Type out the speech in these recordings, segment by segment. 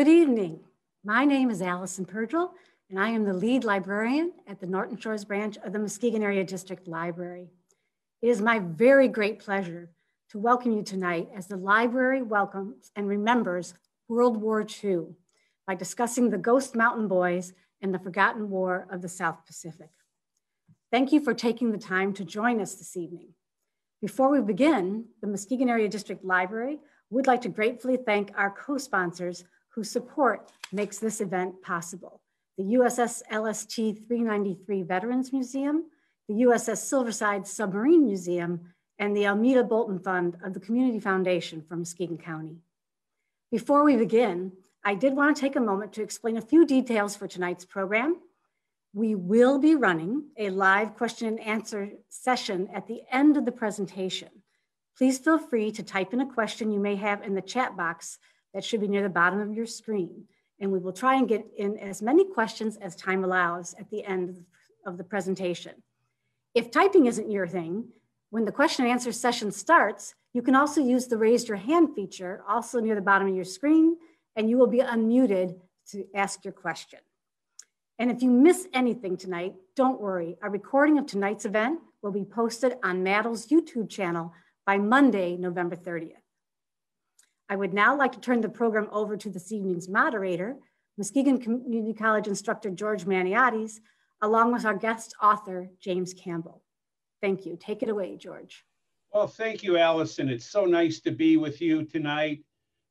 Good evening. My name is Allison Purgel, and I am the lead librarian at the Norton Shores branch of the Muskegon Area District Library. It is my very great pleasure to welcome you tonight as the library welcomes and remembers World War II by discussing the Ghost Mountain Boys and the Forgotten War of the South Pacific. Thank you for taking the time to join us this evening. Before we begin, the Muskegon Area District Library would like to gratefully thank our co-sponsors whose support makes this event possible. The USS LST 393 Veterans Museum, the USS Silverside Submarine Museum, and the Almeda Bolton Fund of the Community Foundation for Muskegon County. Before we begin, I did want to take a moment to explain a few details for tonight's program. We will be running a live question and answer session at the end of the presentation. Please feel free to type in a question you may have in the chat box that should be near the bottom of your screen. And we will try and get in as many questions as time allows at the end of the presentation. If typing isn't your thing, when the question and answer session starts, you can also use the raise your hand feature also near the bottom of your screen, and you will be unmuted to ask your question. And if you miss anything tonight, don't worry. A recording of tonight's event will be posted on MADL's YouTube channel by Monday, November 30th. I would now like to turn the program over to this evening's moderator, Muskegon Community College instructor George Maniates, along with our guest author, James Campbell. Thank you. Take it away, George. Well, thank you, Allison. It's so nice to be with you tonight.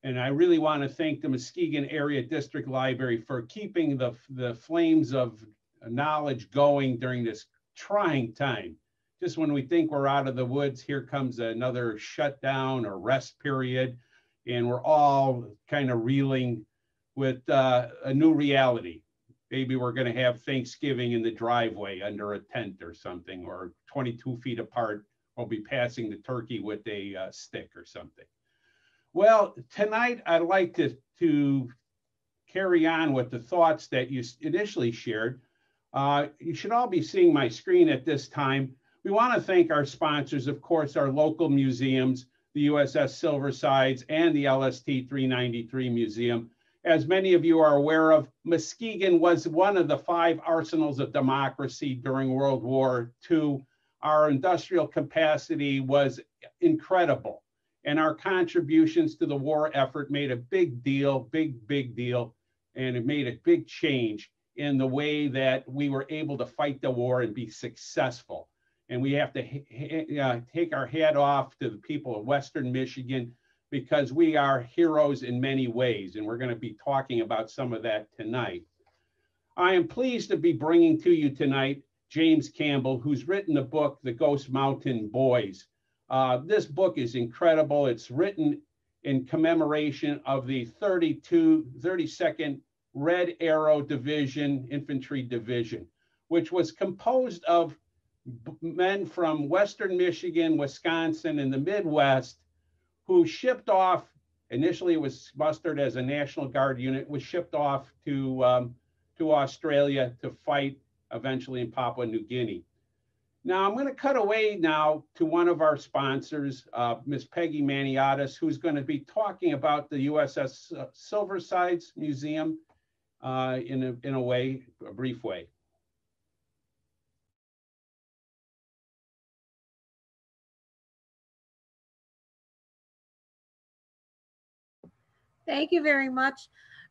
And I really want to thank the Muskegon Area District Library for keeping the, the flames of knowledge going during this trying time. Just when we think we're out of the woods, here comes another shutdown or rest period and we're all kind of reeling with uh, a new reality. Maybe we're going to have Thanksgiving in the driveway under a tent or something, or 22 feet apart. We'll be passing the turkey with a uh, stick or something. Well, tonight I'd like to, to carry on with the thoughts that you initially shared. Uh, you should all be seeing my screen at this time. We want to thank our sponsors, of course, our local museums, the USS Silversides, and the LST 393 Museum. As many of you are aware of, Muskegon was one of the five arsenals of democracy during World War II. Our industrial capacity was incredible, and our contributions to the war effort made a big deal, big, big deal, and it made a big change in the way that we were able to fight the war and be successful and we have to uh, take our hat off to the people of Western Michigan because we are heroes in many ways, and we're going to be talking about some of that tonight. I am pleased to be bringing to you tonight James Campbell, who's written the book, The Ghost Mountain Boys. Uh, this book is incredible. It's written in commemoration of the 32, 32nd Red Arrow Division, Infantry Division, which was composed of men from Western Michigan, Wisconsin, and the Midwest who shipped off. Initially, it was mustered as a National Guard unit, was shipped off to um, to Australia to fight eventually in Papua New Guinea. Now, I'm going to cut away now to one of our sponsors, uh, Miss Peggy Maniates, who's going to be talking about the USS uh, Silversides Museum uh, in, a, in a way, a brief way. Thank you very much.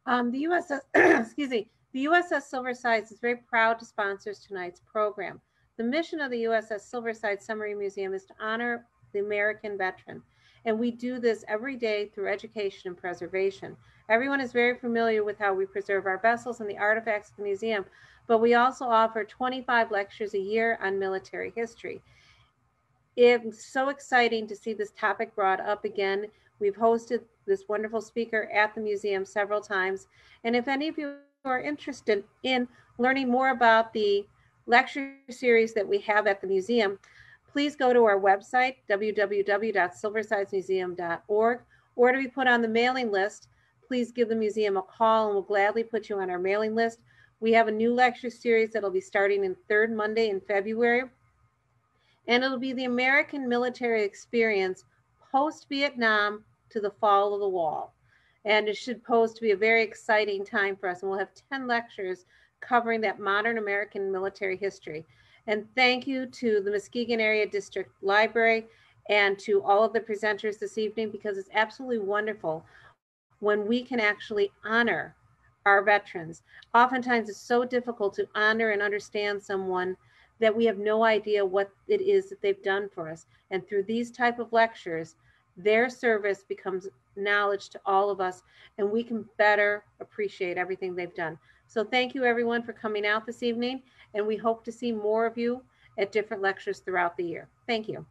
Um, the USS, excuse me, the USS Silversides is very proud to sponsor tonight's program. The mission of the USS Silverside Submarine Museum is to honor the American veteran. And we do this every day through education and preservation. Everyone is very familiar with how we preserve our vessels and the artifacts of the museum, but we also offer 25 lectures a year on military history. It's so exciting to see this topic brought up again. We've hosted this wonderful speaker at the museum several times. And if any of you are interested in learning more about the lecture series that we have at the museum, please go to our website, www.silversidesmuseum.org, or to be put on the mailing list, please give the museum a call and we'll gladly put you on our mailing list. We have a new lecture series that'll be starting in third Monday in February. And it'll be the American military experience post Vietnam to the fall of the wall. And it should pose to be a very exciting time for us. And we'll have 10 lectures covering that modern American military history. And thank you to the Muskegon Area District Library and to all of the presenters this evening because it's absolutely wonderful when we can actually honor our veterans. Oftentimes it's so difficult to honor and understand someone that we have no idea what it is that they've done for us. And through these type of lectures, their service becomes knowledge to all of us and we can better appreciate everything they've done. So thank you everyone for coming out this evening and we hope to see more of you at different lectures throughout the year. Thank you.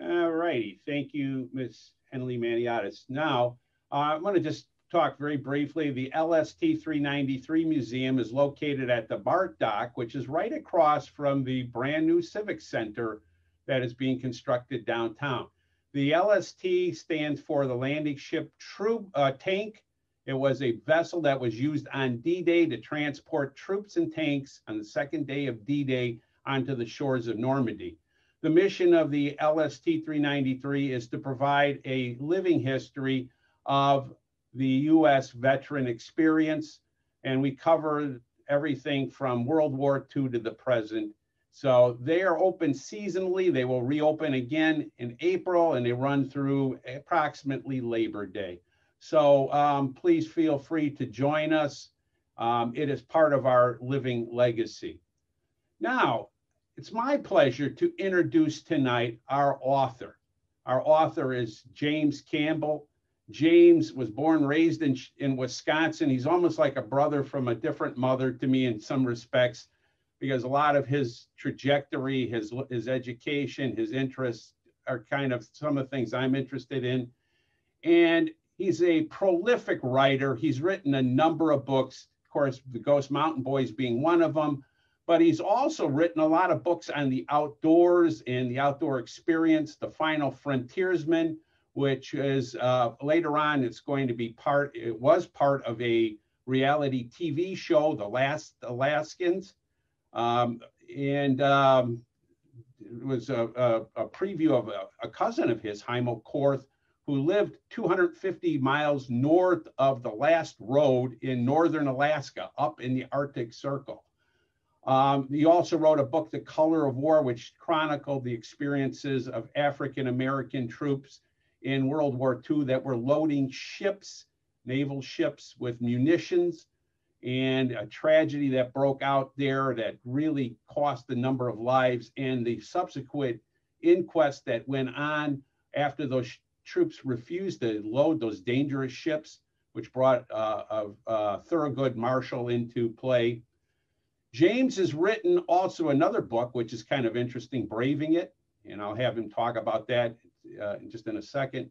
All righty. Thank you, Ms. Henley Maniates. Now, uh, I'm going to just talk very briefly. The LST 393 Museum is located at the Mart dock, which is right across from the brand new Civic Center that is being constructed downtown. The LST stands for the Landing Ship Troop uh, Tank. It was a vessel that was used on D-Day to transport troops and tanks on the second day of D-Day onto the shores of Normandy. The mission of the LST 393 is to provide a living history of the U.S. veteran experience, and we cover everything from World War II to the present. So they are open seasonally. They will reopen again in April, and they run through approximately Labor Day. So um, please feel free to join us. Um, it is part of our living legacy. Now, it's my pleasure to introduce tonight our author. Our author is James Campbell. James was born, raised in, in Wisconsin. He's almost like a brother from a different mother to me in some respects, because a lot of his trajectory, his, his education, his interests are kind of some of the things I'm interested in. And he's a prolific writer. He's written a number of books, of course, The Ghost Mountain Boys being one of them, but he's also written a lot of books on the outdoors and the outdoor experience, The Final Frontiersman, which is uh, later on, it's going to be part, it was part of a reality TV show, The Last Alaskans. Um, and um, it was a, a, a preview of a, a, cousin of his, Heimo Korth, who lived 250 miles north of the last road in northern Alaska, up in the Arctic Circle. Um, he also wrote a book, The Color of War, which chronicled the experiences of African American troops in World War II that were loading ships, naval ships with munitions, and a tragedy that broke out there that really cost a number of lives, and the subsequent inquest that went on after those troops refused to load those dangerous ships, which brought uh, a, Thurgood Marshall into play. James has written also another book, which is kind of interesting, Braving It, and I'll have him talk about that uh, just in a second.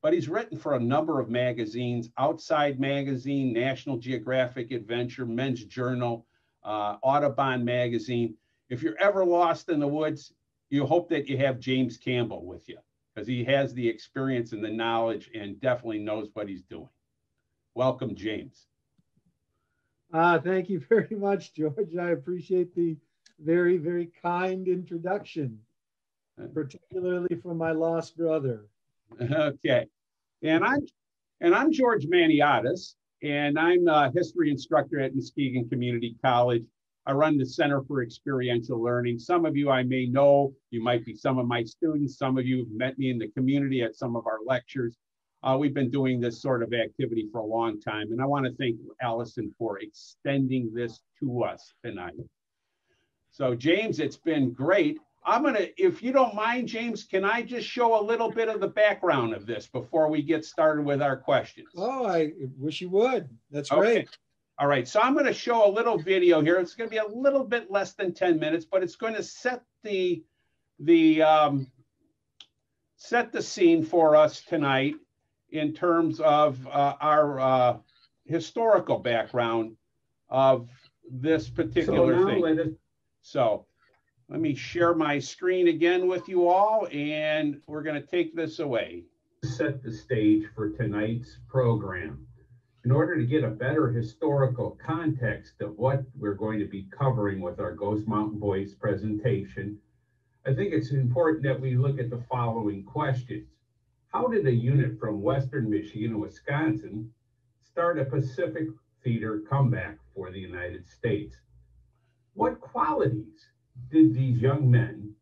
But he's written for a number of magazines Outside Magazine, National Geographic Adventure, Men's Journal, uh, Audubon Magazine. If you're ever lost in the woods, you hope that you have James Campbell with you because he has the experience and the knowledge and definitely knows what he's doing. Welcome, James. Uh, thank you very much, George. I appreciate the very, very kind introduction particularly for my lost brother. Okay. And I'm and I'm George Maniates, and I'm a history instructor at Muskegon Community College. I run the Center for Experiential Learning. Some of you I may know, you might be some of my students. Some of you have met me in the community at some of our lectures. Uh, we've been doing this sort of activity for a long time, and I want to thank Allison for extending this to us tonight. So, James, it's been great. I'm going to, if you don't mind, James, can I just show a little bit of the background of this before we get started with our questions? Oh, I wish you would. That's okay. great. All right, so I'm going to show a little video here. It's going to be a little bit less than 10 minutes, but it's going to set the the um, set the scene for us tonight in terms of uh, our uh, historical background of this particular so thing. So let me share my screen again with you all, and we're going to take this away. Set the stage for tonight's program. In order to get a better historical context of what we're going to be covering with our Ghost Mountain Boys presentation, I think it's important that we look at the following questions. How did a unit from Western Michigan and Wisconsin start a Pacific theater comeback for the United States? What qualities did these young men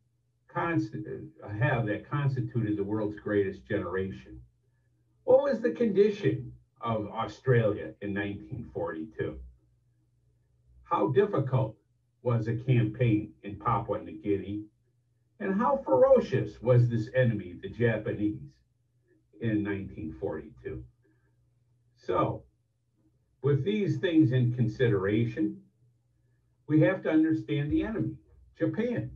uh, have that constituted the world's greatest generation? What was the condition of Australia in 1942? How difficult was a campaign in Papua New Guinea? And how ferocious was this enemy, the Japanese, in 1942? So, with these things in consideration, we have to understand the enemy, Japan.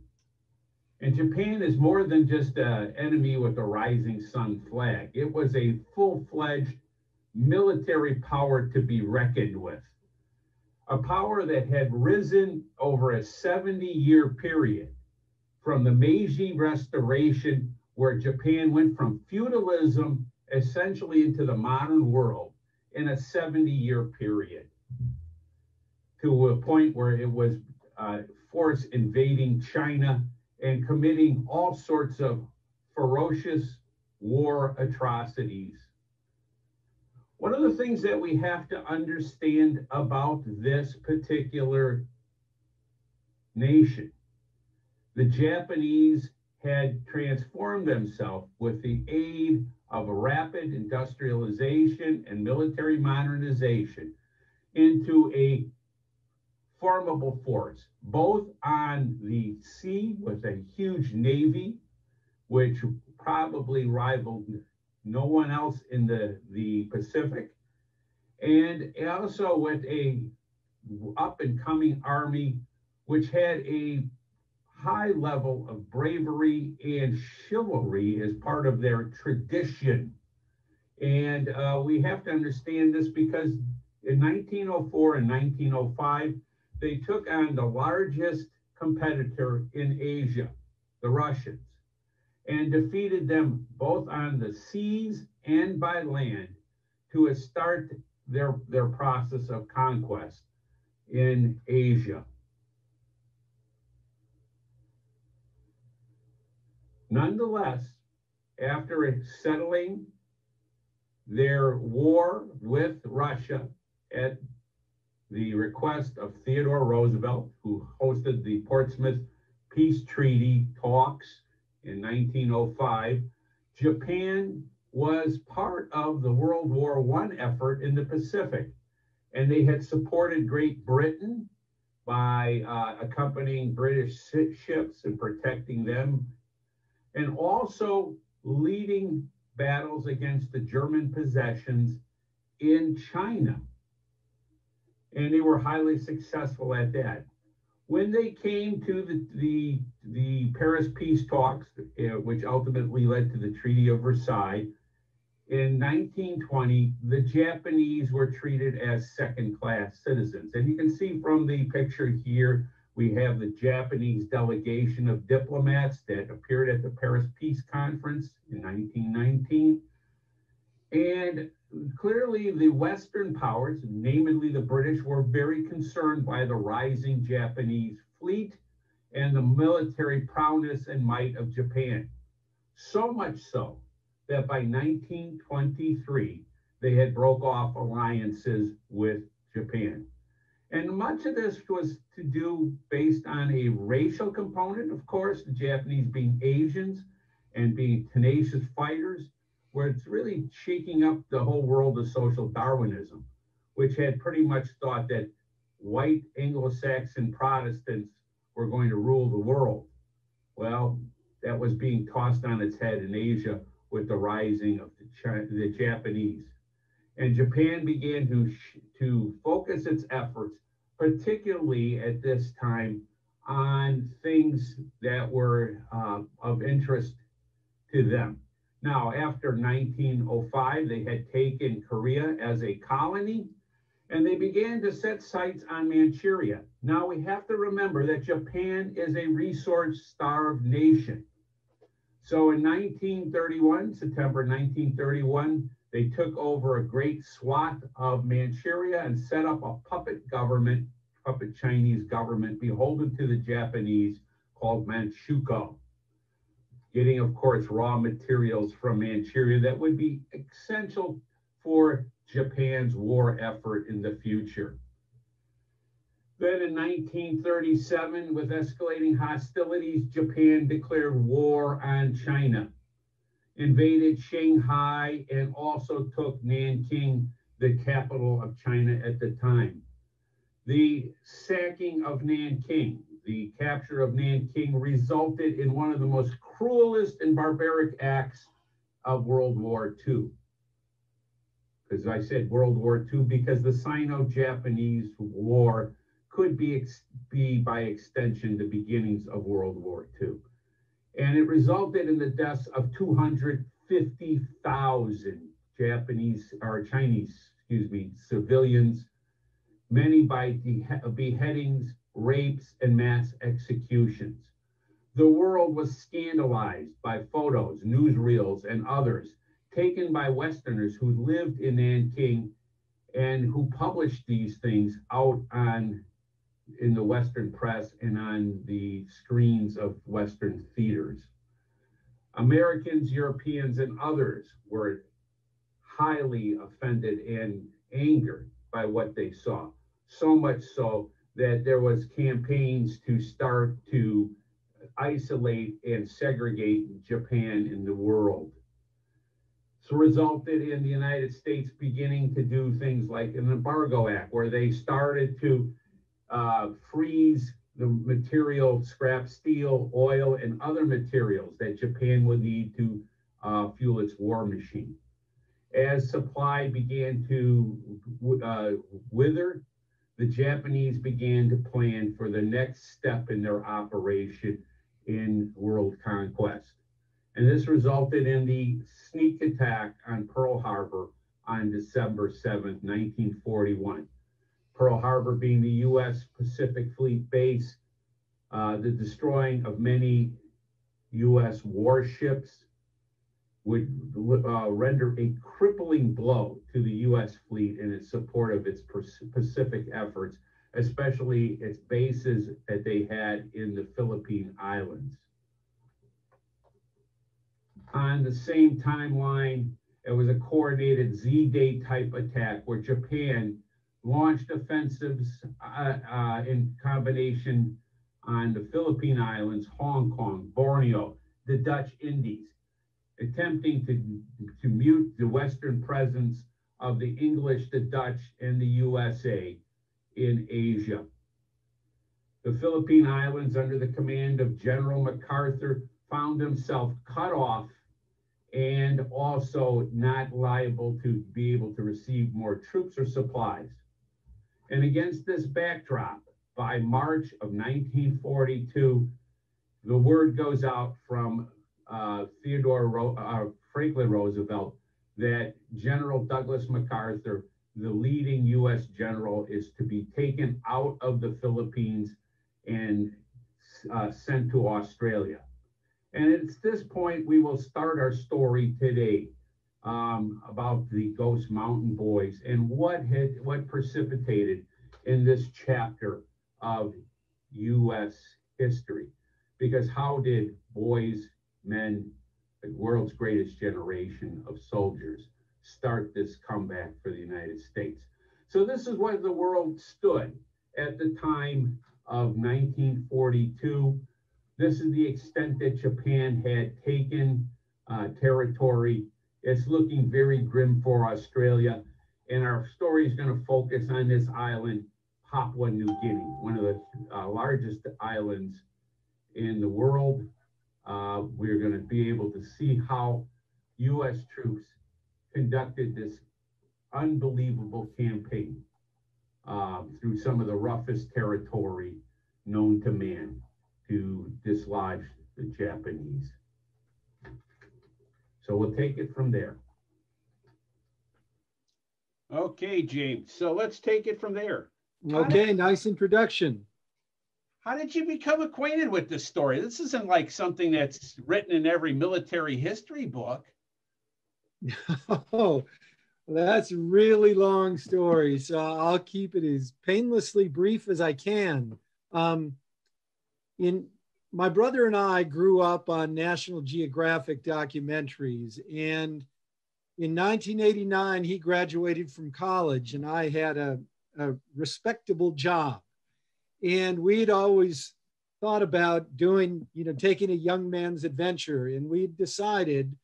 And Japan is more than just an enemy with a rising sun flag. It was a full fledged military power to be reckoned with. A power that had risen over a 70 year period from the Meiji Restoration, where Japan went from feudalism essentially into the modern world in a 70 year period to a point where it was uh, force invading China and committing all sorts of ferocious war atrocities. One of the things that we have to understand about this particular nation, the Japanese had transformed themselves with the aid of rapid industrialization and military modernization into a formidable force, both on the sea with a huge navy, which probably rivaled no one else in the, the Pacific, and also with a up and coming army, which had a high level of bravery and chivalry as part of their tradition. And uh, we have to understand this because in 1904 and 1905, they took on the largest competitor in Asia, the Russians, and defeated them both on the seas and by land to start their, their process of conquest in Asia. Nonetheless, after settling their war with Russia at the request of Theodore Roosevelt, who hosted the Portsmouth Peace Treaty talks in 1905, Japan was part of the World War I effort in the Pacific. And they had supported Great Britain by uh, accompanying British ships and protecting them, and also leading battles against the German possessions in China and they were highly successful at that. When they came to the the, the Paris peace talks, uh, which ultimately led to the Treaty of Versailles, in 1920, the Japanese were treated as second-class citizens. And you can see from the picture here, we have the Japanese delegation of diplomats that appeared at the Paris Peace Conference in 1919. And clearly the Western powers, namely the British, were very concerned by the rising Japanese fleet and the military prowess and might of Japan. So much so that by 1923, they had broke off alliances with Japan. And much of this was to do based on a racial component, of course, the Japanese being Asians and being tenacious fighters where it's really shaking up the whole world of social Darwinism, which had pretty much thought that white Anglo-Saxon Protestants were going to rule the world. Well, that was being tossed on its head in Asia with the rising of the, Ch- the Japanese. And Japan began to, to focus its efforts, particularly at this time, on things that were uh, of interest to them. Now, after 1905, they had taken Korea as a colony and they began to set sights on Manchuria. Now, we have to remember that Japan is a resource starved nation. So in 1931, September 1931, they took over a great swath of Manchuria and set up a puppet government, puppet Chinese government, beholden to the Japanese called Manchukuo. Getting, of course, raw materials from Manchuria that would be essential for Japan's war effort in the future. Then in 1937, with escalating hostilities, Japan declared war on China, invaded Shanghai, and also took Nanking, the capital of China at the time. The sacking of Nanking, the capture of Nanking, resulted in one of the most cruelest and barbaric acts of World War II. As I said, World War II, because the Sino Japanese War could be, be by extension the beginnings of World War II. And it resulted in the deaths of 250,000 Japanese or Chinese, excuse me, civilians, many by beheadings, rapes, and mass executions. The world was scandalized by photos, newsreels, and others taken by Westerners who lived in Nanking and who published these things out on in the Western press and on the screens of Western theaters. Americans, Europeans, and others were highly offended and angered by what they saw. So much so that there was campaigns to start to isolate and segregate Japan in the world. So resulted in the United States beginning to do things like an embargo act where they started to uh, freeze the material, scrap steel, oil, and other materials that Japan would need to uh, fuel its war machine. As supply began to uh, wither, the Japanese began to plan for the next step in their operation in world conquest. And this resulted in the sneak attack on Pearl Harbor on December 7th, 1941. Pearl Harbor being the U.S. Pacific Fleet base, uh, the destroying of many U.S. warships would uh, render a crippling blow to the U.S. fleet in its support of its Pacific efforts, especially its bases that they had in the Philippine Islands. On the same timeline, it was a coordinated Z-Day type attack where Japan launched offensives uh, uh, in combination on the Philippine Islands, Hong Kong, Borneo, the Dutch Indies, attempting to, to mute the Western presence of the English, the Dutch, and the USA in Asia. The Philippine Islands, under the command of General MacArthur, found himself cut off and also not liable to be able to receive more troops or supplies. And against this backdrop, by March of 1942, the word goes out from uh, Theodore Ro- uh, Franklin Roosevelt that General Douglas MacArthur, the leading U.S. general, is to be taken out of the Philippines and uh, sent to Australia. And it's this point we will start our story today um, about the Ghost Mountain Boys and what had what precipitated in this chapter of U.S. history. Because how did boys, men, the world's greatest generation of soldiers start this comeback for the United States? So this is where the world stood at the time of 1942. This is the extent that Japan had taken uh, territory it's looking very grim for Australia. And our story is going to focus on this island, Papua New Guinea, one of the uh, largest islands in the world. Uh, we're going to be able to see how U.S. troops conducted this unbelievable campaign uh, through some of the roughest territory known to man to dislodge the Japanese. So we'll take it from there. Okay, James. So let's take it from there. Okay, nice introduction. How did you become acquainted with this story? This isn't like something that's written in every military history book. oh, that's really long story. So I'll keep it as painlessly brief as I can. Um, in my brother and I grew up on National Geographic documentaries. And in 1989, he graduated from college, and I had a, a respectable job. And we'd always thought about doing, you know, taking a young man's adventure. And we decided,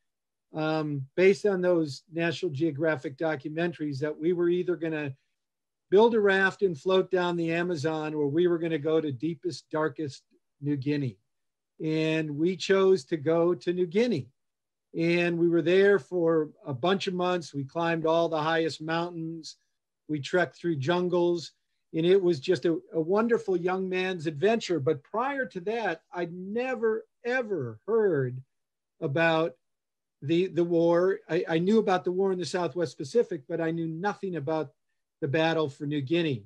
um, based on those National Geographic documentaries, that we were either going to build a raft and float down the Amazon, or we were going to go to deepest, darkest New Guinea. And we chose to go to New Guinea. And we were there for a bunch of months. We climbed all the highest mountains. We trekked through jungles. And it was just a, a wonderful young man's adventure. But prior to that, I'd never, ever heard about the, the war. I, I knew about the war in the Southwest Pacific, but I knew nothing about the battle for New Guinea.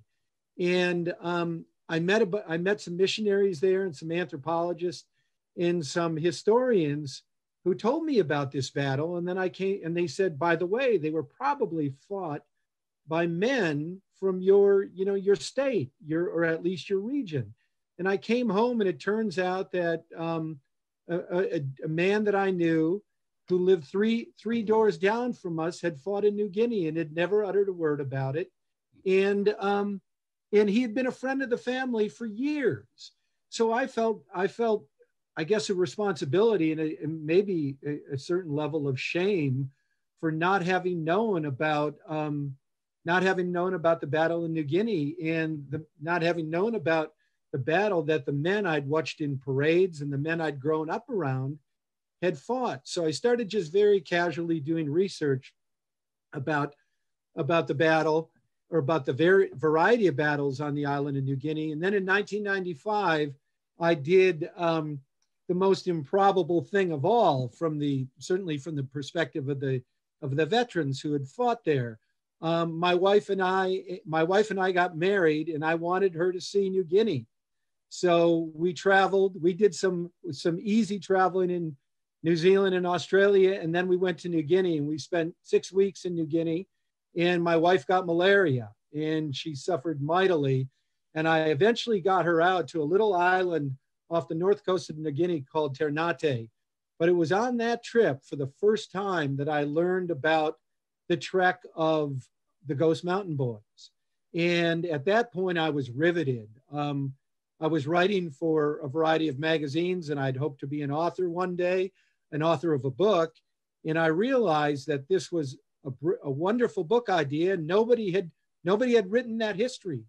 And um, I met a, I met some missionaries there and some anthropologists and some historians who told me about this battle. And then I came and they said, by the way, they were probably fought by men from your, you know, your state, your or at least your region. And I came home and it turns out that um, a, a, a man that I knew who lived three three doors down from us had fought in New Guinea and had never uttered a word about it. And um, and he had been a friend of the family for years. So I felt I felt I guess a responsibility and, a, and maybe a, a, certain level of shame for not having known about um, not having known about the battle in New Guinea and the, not having known about the battle that the men I'd watched in parades and the men I'd grown up around had fought. So I started just very casually doing research about about the battle or about the very variety of battles on the island of New Guinea. And then in 1995, I did um, the most improbable thing of all from the certainly from the perspective of the of the veterans who had fought there. Um, my wife and I, my wife and I got married, and I wanted her to see New Guinea. So we traveled. We did some some easy traveling in New Zealand and Australia, and then we went to New Guinea, and we spent six weeks in New Guinea. And my wife got malaria, and she suffered mightily. And I eventually got her out to a little island off the north coast of New Guinea called Ternate. But it was on that trip for the first time that I learned about the trek of the Ghost Mountain Boys. And at that point, I was riveted. Um, I was writing for a variety of magazines, and I'd hoped to be an author one day, an author of a book. And I realized that this was a, a wonderful book idea. Nobody had nobody had written that history.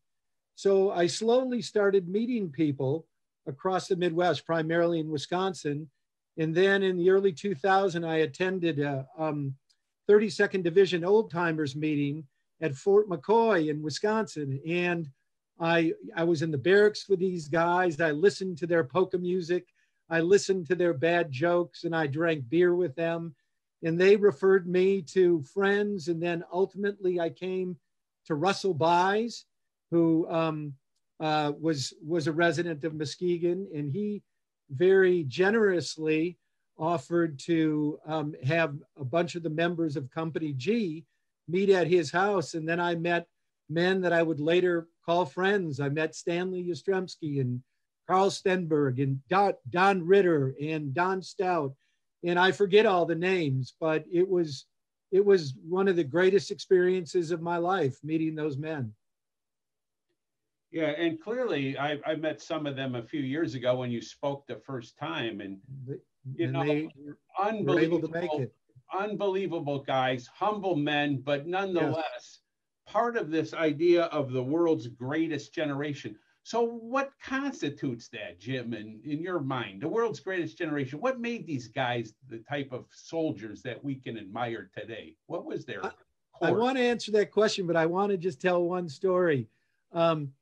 So I slowly started meeting people across the Midwest, primarily in Wisconsin. And then in the early 2000, I attended a um, 32nd Division Old Timers meeting at Fort McCoy in Wisconsin. And I, I was in the barracks with these guys. I listened to their polka music. I listened to their bad jokes and I drank beer with them. And they referred me to friends. And then ultimately I came to Russell Buys, who um, uh, was was a resident of Muskegon, and he very generously offered to um, have a bunch of the members of Company G meet at his house, and then I met men that I would later call friends. I met Stanley Jastrzembski and Carl Stenberg and Don, Don Ritter and Don Stout, and I forget all the names, but it was it was one of the greatest experiences of my life meeting those men. Yeah, and clearly, I, I met some of them a few years ago when you spoke the first time, and you and know, unbelievable, unbelievable guys, humble men, but nonetheless, yes. part of this idea of the world's greatest generation. So, what constitutes that, Jim, in, in your mind, the world's greatest generation? What made these guys the type of soldiers that we can admire today? What was their? I, I want to answer that question, but I want to just tell one story. Um,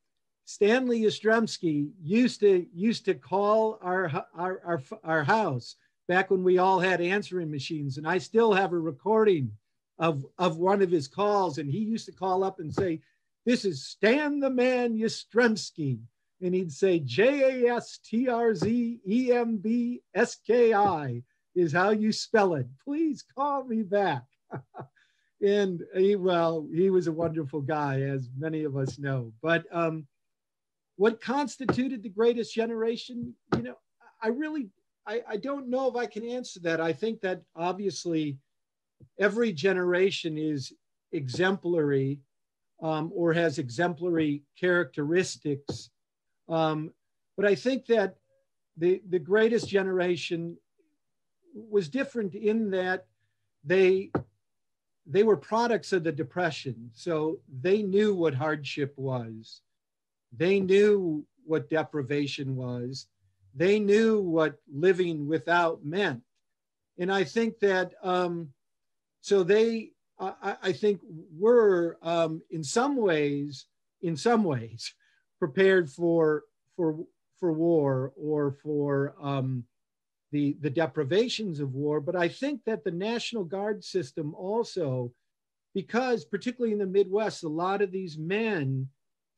Stanley Jastrzembski used to used to call our, our, our, our house back when we all had answering machines. And I still have a recording of, of one of his calls. And he used to call up and say, this is Stan the Man Jastrzembski. And he'd say, J-A-S-T-R-Z-E-M-B-S-K-I is how you spell it. Please call me back. and he, well, he was a wonderful guy, as many of us know. But um, what constituted the greatest generation? You know, I really, I, I don't know if I can answer that. I think that obviously every generation is exemplary um, or has exemplary characteristics. Um, but I think that the, the greatest generation was different in that they they were products of the depression so they knew what hardship was they knew what deprivation was they knew what living without meant and i think that um, so they I, I, think were um, in some ways in some ways prepared for for for war or for um, the, the deprivations of war. But I think that the National Guard system also, because particularly in the Midwest, a lot of these men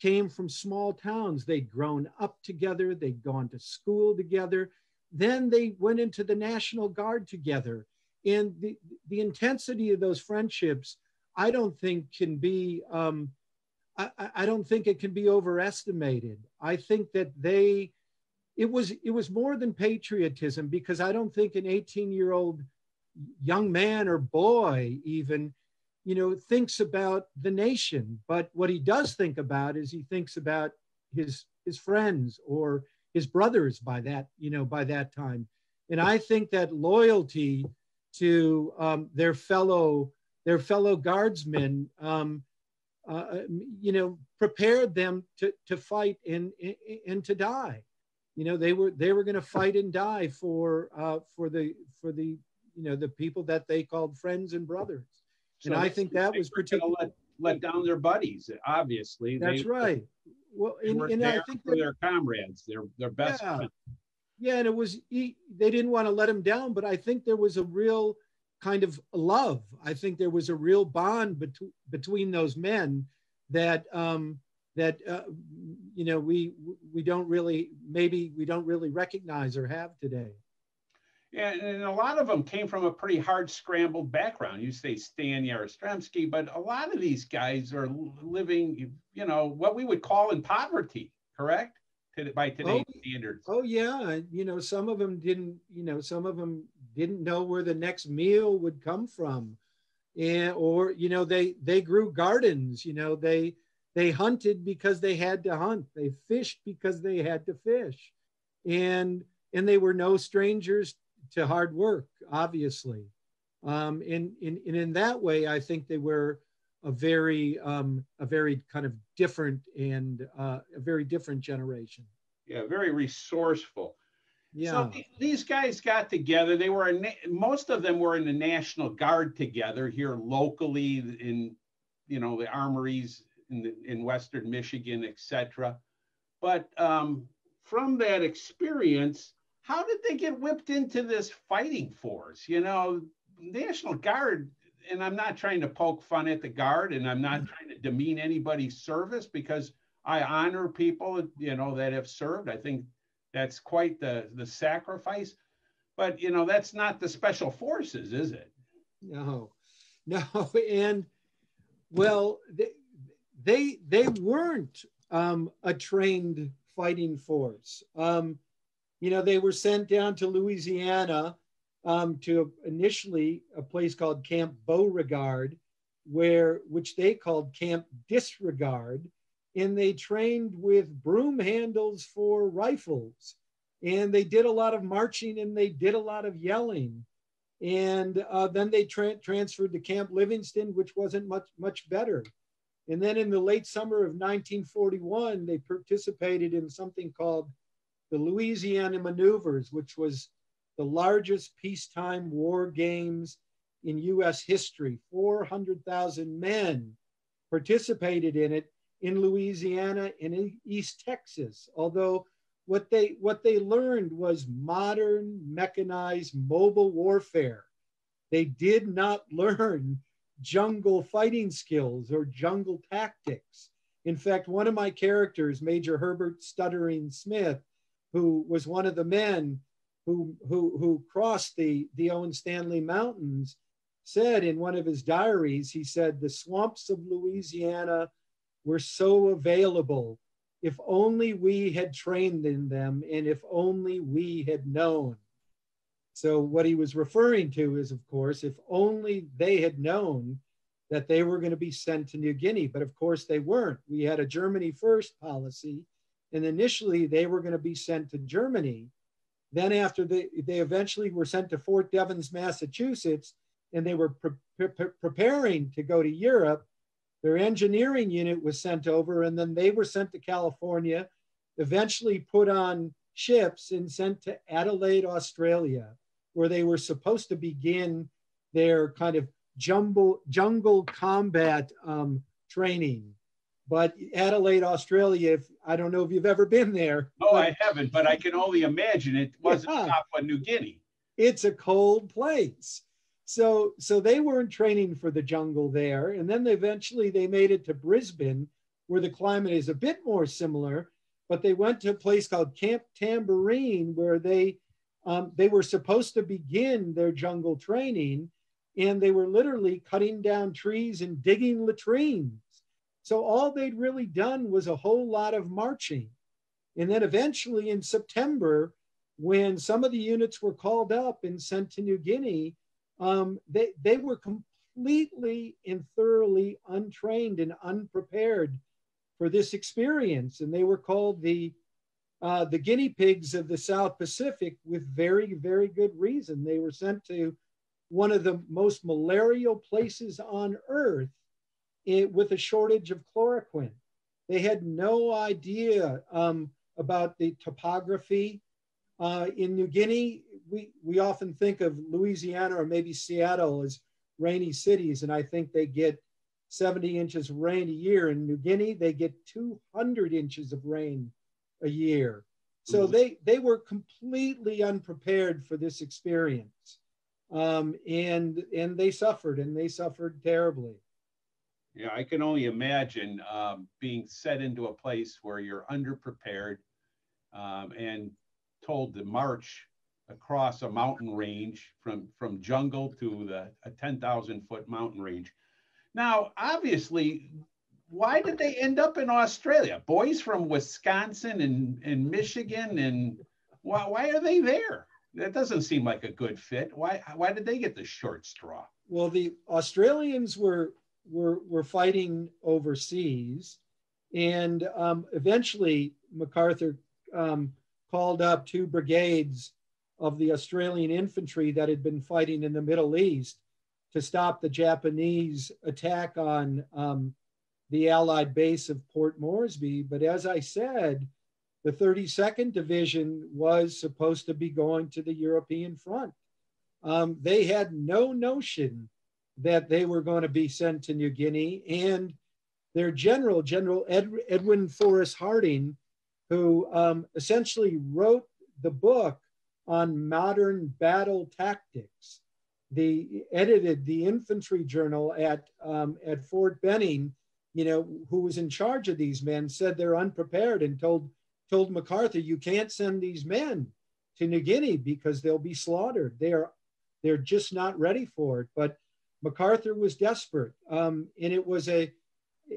came from small towns. They'd grown up together, they'd gone to school together. Then they went into the National Guard together. And the, the intensity of those friendships, I don't think can be, um, I, I don't think it can be overestimated. I think that they, it was it was more than patriotism because I don't think an 18 year old young man or boy even you know thinks about the nation but what he does think about is he thinks about his his friends or his brothers by that you know by that time. And i think that loyalty to um, their fellow their fellow guardsmen um, uh, you know prepared them to to fight and and to die. You know they were they were going to fight and die for uh, for the for the you know the people that they called friends and brothers so and i think that was particularly let, let, down their buddies obviously. That's they, right. Well and, and i think that, their comrades their their best yeah, yeah and it was they didn't want to let them down but i think there was a real kind of love. I think there was a real bond between between those men that um that uh, you know we we don't really maybe we don't really recognize or have today. Yeah, and a lot of them came from a pretty hard scrambled background. You say Stan Jastrzembski, but a lot of these guys are living, you know, what we would call in poverty, correct? By today's oh, standards. Oh yeah, you know, some of them didn't, you know, some of them didn't know where the next meal would come from, and or you know, they they grew gardens. You know, they they hunted because they had to hunt. They fished because they had to fish. And, and they were no strangers to hard work, obviously. Um, and, and, and in that way, I think they were a very, um, a very kind of different and uh, a very different generation. Yeah, very resourceful. Yeah. So these guys got together. They were most of them were in the National Guard together here locally in, you know, the armories in, the, in Western Michigan, etc. But um, from that experience, how did they get whipped into this fighting force? You know, National Guard, and I'm not trying to poke fun at the Guard, and I'm not mm-hmm. trying to demean anybody's service because I honor people, you know, that have served. I think that's quite the the sacrifice. But you know, that's not the special forces, is it? No, no, and well, they, they they weren't um, a trained fighting force. Um, you know, they were sent down to Louisiana um, to initially a place called Camp Beauregard, where which they called Camp Disregard, and they trained with broom handles for rifles, and they did a lot of marching and they did a lot of yelling. And uh, then they tra- transferred to Camp Livingston, which wasn't much much better. And then in the late summer of 1941, they participated in something called the Louisiana Maneuvers, which was the largest peacetime war games in US history. 400,000 men participated in it in Louisiana and in East Texas. Although what they what they learned was modern mechanized mobile warfare. They did not learn jungle fighting skills or jungle tactics. In fact, one of my characters, Major Herbert Stuttering Smith, who was one of the men who, who, who crossed the, the Owen Stanley Mountains, said in one of his diaries, he said, the swamps of Louisiana were so available if only we had trained in them and if only we had known. So, what he was referring to is, of course, if only they had known that they were going to be sent to New Guinea. But of course, they weren't. We had a Germany first policy, and initially they were going to be sent to Germany. Then, after they, they eventually were sent to Fort Devens, Massachusetts, and they were pre pre preparing to go to Europe, their engineering unit was sent over, and then they were sent to California, eventually put on ships and sent to Adelaide, Australia, where they were supposed to begin their kind of jumble, jungle combat um, training. But Adelaide, Australia, if, I don't know if you've ever been there. No, but, I haven't, but I can only imagine it wasn't yeah, Papua New Guinea. It's a cold place. So, so they weren't training for the jungle there. And then they eventually they made it to Brisbane, where the climate is a bit more similar. But they went to a place called Camp Tamborine, where they um, they were supposed to begin their jungle training and they were literally cutting down trees and digging latrines. So all they'd really done was a whole lot of marching. And then eventually in September, when some of the units were called up and sent to New Guinea, um, they, they were completely and thoroughly untrained and unprepared for this experience. And they were called the, uh, the guinea pigs of the South Pacific with very, very good reason. They were sent to one of the most malarial places on earth it, with a shortage of chloroquine. They had no idea um, about the topography. Uh, in New Guinea, we, we often think of Louisiana or maybe Seattle as rainy cities, and I think they get 70 inches of rain a year. In New Guinea, they get 200 inches of rain a year. So mm-hmm. they, they were completely unprepared for this experience um, and and they suffered and they suffered terribly. Yeah, I can only imagine um, being set into a place where you're underprepared um, and told to march across a mountain range from from jungle to the a 10,000 foot mountain range. Now, obviously, why did they end up in Australia? Boys from Wisconsin and, and Michigan, and why, why are they there? That doesn't seem like a good fit. Why why did they get the short straw? Well, the Australians were were were fighting overseas, and um, eventually MacArthur um, called up two brigades of the Australian infantry that had been fighting in the Middle East to stop the Japanese attack on um, the Allied base of Port Moresby. But as I said, the 32nd Division was supposed to be going to the European front. Um, they had no notion that they were going to be sent to New Guinea. And their general, General Ed, Edwin Forrest Harding, who um, essentially wrote the book on modern battle tactics, the edited the infantry journal at um, at Fort Benning, you know, who was in charge of these men, said they're unprepared and told told MacArthur, you can't send these men to New Guinea because they'll be slaughtered. They are, they're just not ready for it. But MacArthur was desperate. Um, and it was a,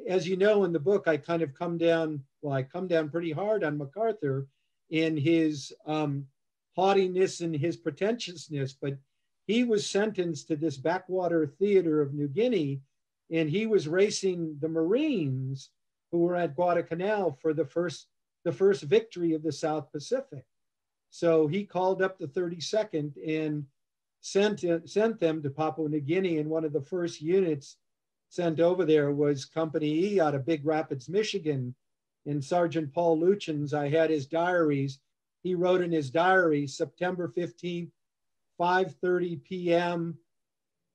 as you know in the book, I kind of come down, well, I come down pretty hard on MacArthur in his um, haughtiness and his pretentiousness, but he was sentenced to this backwater theater of New Guinea, and he was racing the Marines who were at Guadalcanal for the first the first victory of the South Pacific. So he called up the 32nd and sent, sent them to Papua New Guinea. And one of the first units sent over there was Company E out of Big Rapids, Michigan. And Sergeant Paul Lutjens, I had his diaries. He wrote in his diary, September 15th, 5.30 p.m.,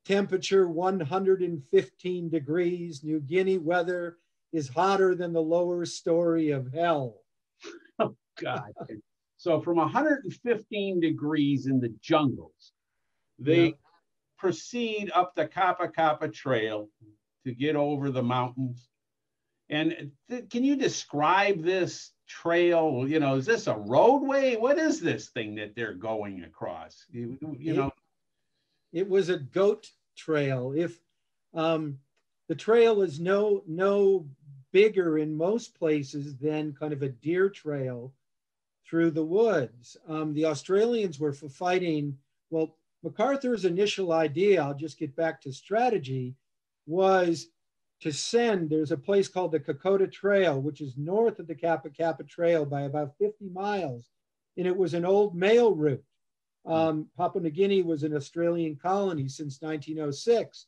temperature 115 degrees, New Guinea weather is hotter than the lower story of hell. Oh, God. so from 115 degrees in the jungles, they yeah. proceed up the Kapa Kapa Trail to get over the mountains. And th- can you describe this trail? You know, is this a roadway? What is this thing that they're going across? You, you know, it, it was a goat trail. If um, the trail is no no bigger in most places than kind of a deer trail through the woods. Um, the Australians were for fighting, well, MacArthur's initial idea, I'll just get back to strategy, was to send, there's a place called the Kokoda Trail, which is north of the Kapa Kapa Trail by about 50 miles. And it was an old mail route. Um, Papua New Guinea was an Australian colony since 1906.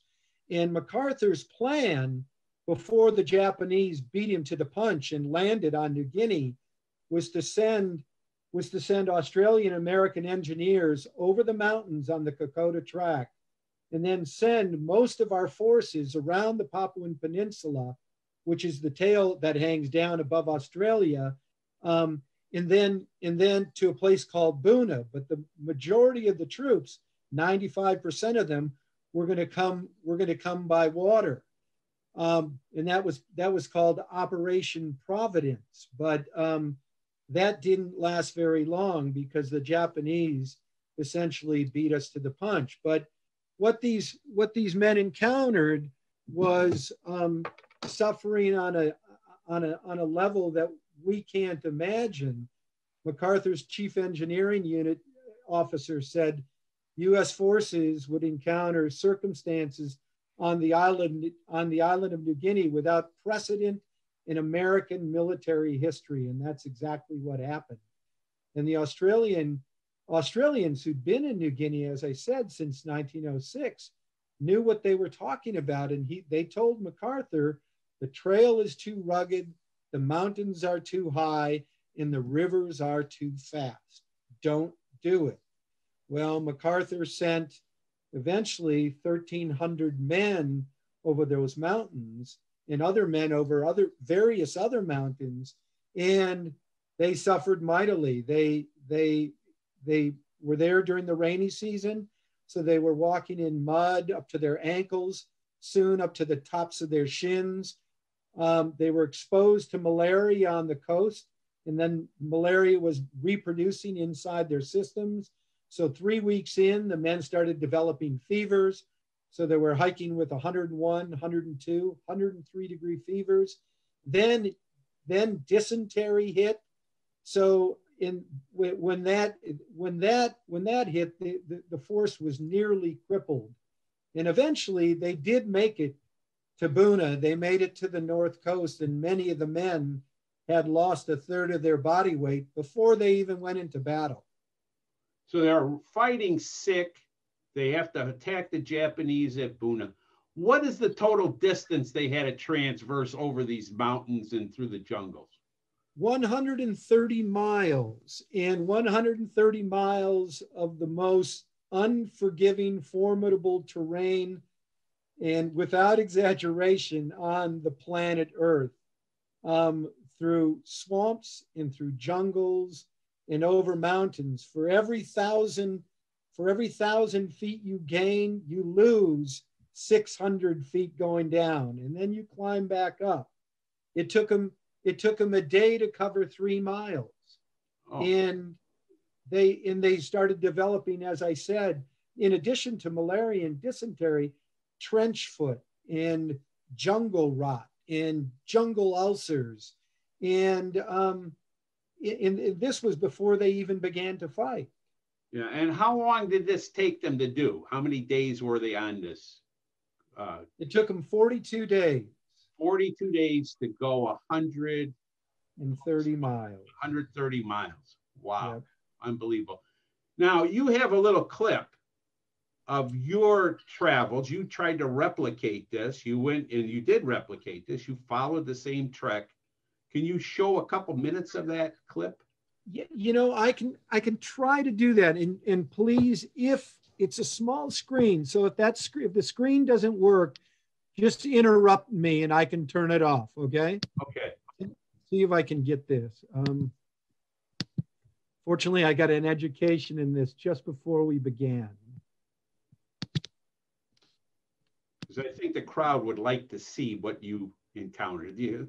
And MacArthur's plan before the Japanese beat him to the punch and landed on New Guinea was to send was to send Australian American engineers over the mountains on the Kokoda track and then send most of our forces around the Papuan Peninsula, which is the tail that hangs down above Australia, um, and then and then to a place called Buna. But the majority of the troops, 95% of them, were going to come. We're going to come by water, um, and that was that was called Operation Providence. But um, that didn't last very long because the Japanese essentially beat us to the punch. But what these what these men encountered was um, suffering on a on a on a level that we can't imagine. MacArthur's chief engineering unit officer said U.S. forces would encounter circumstances on the island on the island of New Guinea without precedent in American military history, and that's exactly what happened. And the Australian Australians who'd been in New Guinea, as I said, since 1906, knew what they were talking about, and he they told MacArthur the trail is too rugged, the mountains are too high, and the rivers are too fast. Don't do it. Well, MacArthur sent eventually 1,300 men over those mountains and other men over other various other mountains, and they suffered mightily. They they they were there during the rainy season, so they were walking in mud up to their ankles, soon up to the tops of their shins. Um, they were exposed to malaria on the coast, and then malaria was reproducing inside their systems. So, three weeks in, the men started developing fevers. So they were hiking with 101, 102, 103 degree fevers. Then, then dysentery hit. So in when that when that when that hit, the, the, the force was nearly crippled. And eventually they did make it to Buna. They made it to the north coast, and many of the men had lost a third of their body weight before they even went into battle. So they're fighting sick they have to attack the Japanese at Buna. What is the total distance they had to transverse over these mountains and through the jungles? 130 miles, and 130 miles of the most unforgiving, formidable terrain, and without exaggeration, on the planet Earth, um, through swamps and through jungles and over mountains. For every thousand for every thousand feet you gain, you lose 600 feet going down, and then you climb back up. It took them it took them a day to cover three miles, oh. and they and they started developing, as I said, in addition to malaria and dysentery, trench foot and jungle rot and jungle ulcers, and um, and, this was before they even began to fight. Yeah, and how long did this take them to do? How many days were they on this? Uh, it took them 42 days. 42 days to go 130 miles. 130 miles. Wow. Yep. Unbelievable. Now, you have a little clip of your travels. You tried to replicate this. You went and you did replicate this. You followed the same trek. Can you show a couple minutes of that clip? You know i can i can try to do that and and please if it's a small screen so if that screen if the screen doesn't work just interrupt me and i can turn it off okay? Okay. See if i can get this. Um fortunately i got an education in this just before we began. Because i think the crowd would like to see what you encountered. You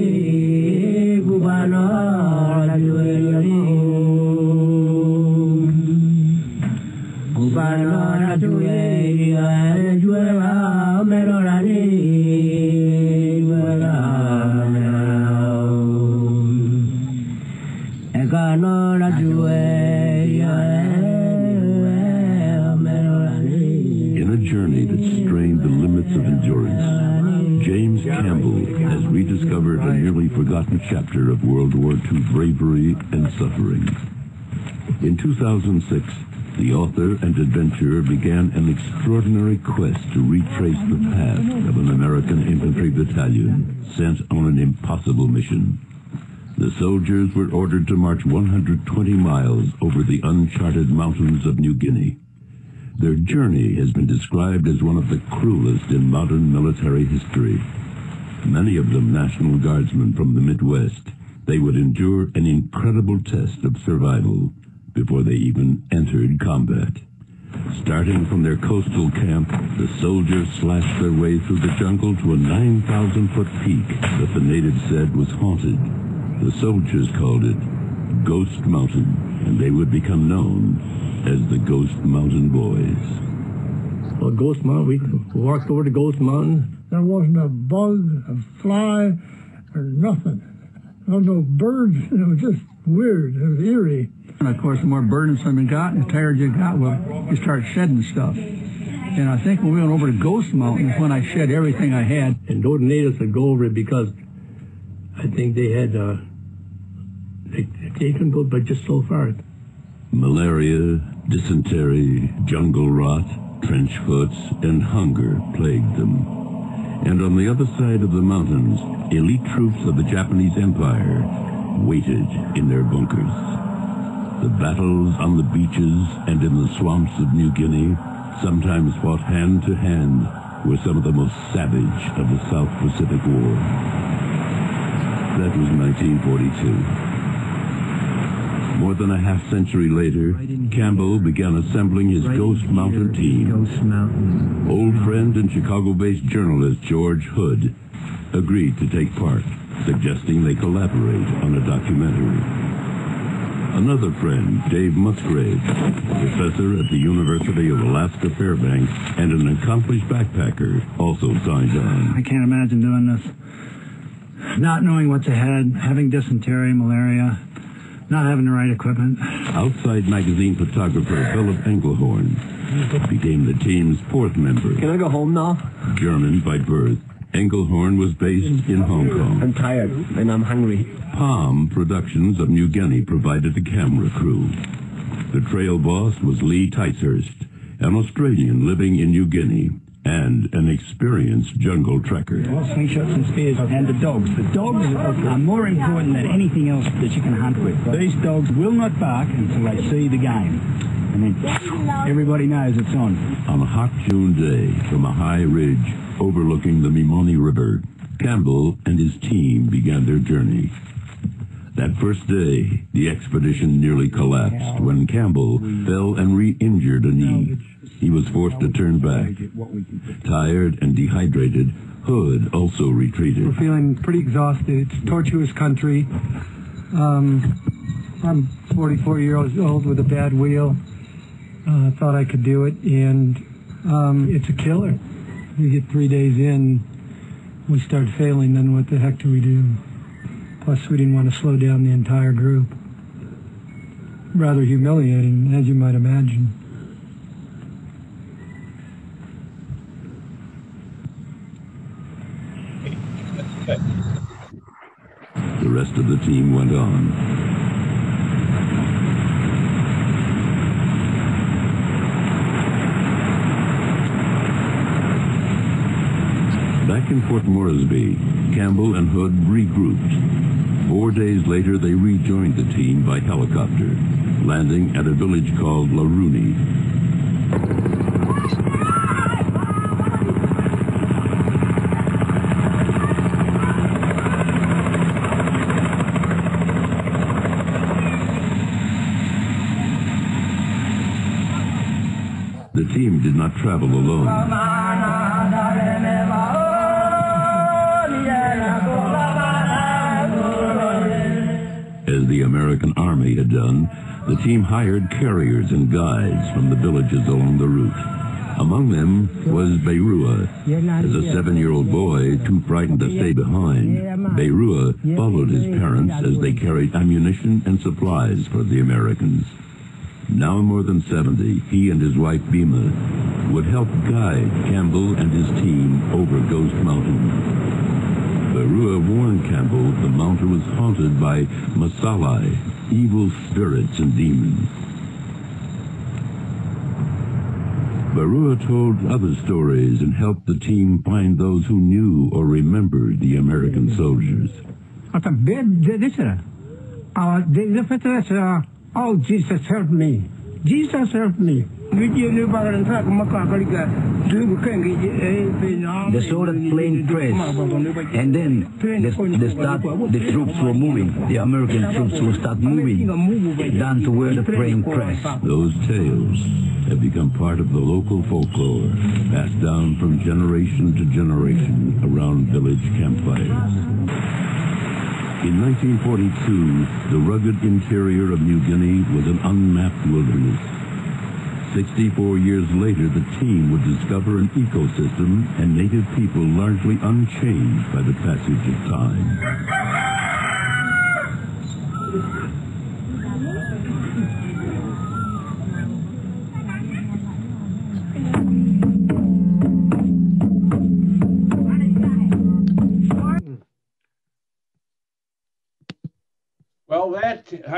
forgotten chapter of World War II bravery and suffering. In 2006, the author and adventurer began an extraordinary quest to retrace the path of an American infantry battalion sent on an impossible mission. The soldiers were ordered to march 120 miles over the uncharted mountains of New Guinea. Their journey has been described as one of the cruelest in modern military history. Many of them National Guardsmen from the Midwest, they would endure an incredible test of survival before they even entered combat. Starting from their coastal camp, the soldiers slashed their way through the jungle to a 9,000-foot peak that the natives said was haunted. The soldiers called it Ghost Mountain, and they would become known as the Ghost Mountain Boys. Well, Ghost Mountain, we walked over to Ghost Mountain. There wasn't a bug, a fly, or nothing. There was no birds. It was just weird. It was eerie. And of course, the more burdensome you got and the tired you got, well, you start shedding stuff. And I think when we went over to Ghost Mountain is when I shed everything I had. And those natives would go over it because I think they had, uh, they, they can go but just so far. Malaria, dysentery, jungle rot, trench foots, and hunger plagued them. And on the other side of the mountains, elite troops of the Japanese Empire waited in their bunkers. The battles on the beaches and in the swamps of New Guinea, sometimes fought hand to hand, were some of the most savage of the South Pacific War. That was 1942. More than a half century later, Campbell began assembling his Right Ghost Mountain team. Ghost Mountain. Old friend and Chicago-based journalist George Hood agreed to take part, suggesting they collaborate on a documentary. Another friend, Dave Musgrave, professor at the University of Alaska Fairbanks and an accomplished backpacker, also signed on. I can't imagine doing this. Not knowing what's ahead, having dysentery, malaria, not having the right equipment. Outside magazine photographer Philip Engelhorn became the team's fourth member. Can I go home now? German by birth, Engelhorn was based in Hong Kong. I'm tired and I'm hungry. Palm Productions of New Guinea provided the camera crew. The trail boss was Lee Ticehurst, an Australian living in New Guinea and an experienced jungle trekker. Slingshots and spears and the dogs. The dogs are more important than anything else that you can hunt with. These dogs will not bark until they see the game. And then everybody knows it's on. On a hot June day from a high ridge overlooking the Mimoni River, Campbell and his team began their journey. That first day, the expedition nearly collapsed when Campbell fell and re-injured a knee. He was forced to turn back. Tired and dehydrated, Hood also retreated. We're feeling pretty exhausted. It's tortuous country. Um, I'm 44 years old with a bad wheel. Uh, thought I could do it, and um, it's a killer. We get three days in, we start failing. Then what the heck do we do? Plus, we didn't want to slow down the entire group. Rather humiliating, as you might imagine. The rest of the team went on. Back in Port Moresby, Campbell and Hood regrouped. Four days later, they rejoined the team by helicopter, landing at a village called Laruni. The team did not travel alone. As the American Army had done, the team hired carriers and guides from the villages along the route. Among them was Beirua. As a seven-year-old boy, too frightened to stay behind, Beirua followed his parents as they carried ammunition and supplies for the Americans. Now more than 70, he and his wife Bima would help guide Campbell and his team over Ghost Mountain. Barua warned Campbell the mountain was haunted by Masalai, evil spirits and demons. Barua told other stories and helped the team find those who knew or remembered the American soldiers. Oh, Jesus help me. Jesus help me. The soldiers playing press, and then the, the, start, the troops were moving. The American troops will start moving down to where the praying press. Those tales have become part of the local folklore, passed down from generation to generation around village campfires. In 1942, the rugged interior of New Guinea was an unmapped wilderness. 64 years later, the team would discover an ecosystem and native people largely unchanged by the passage of time.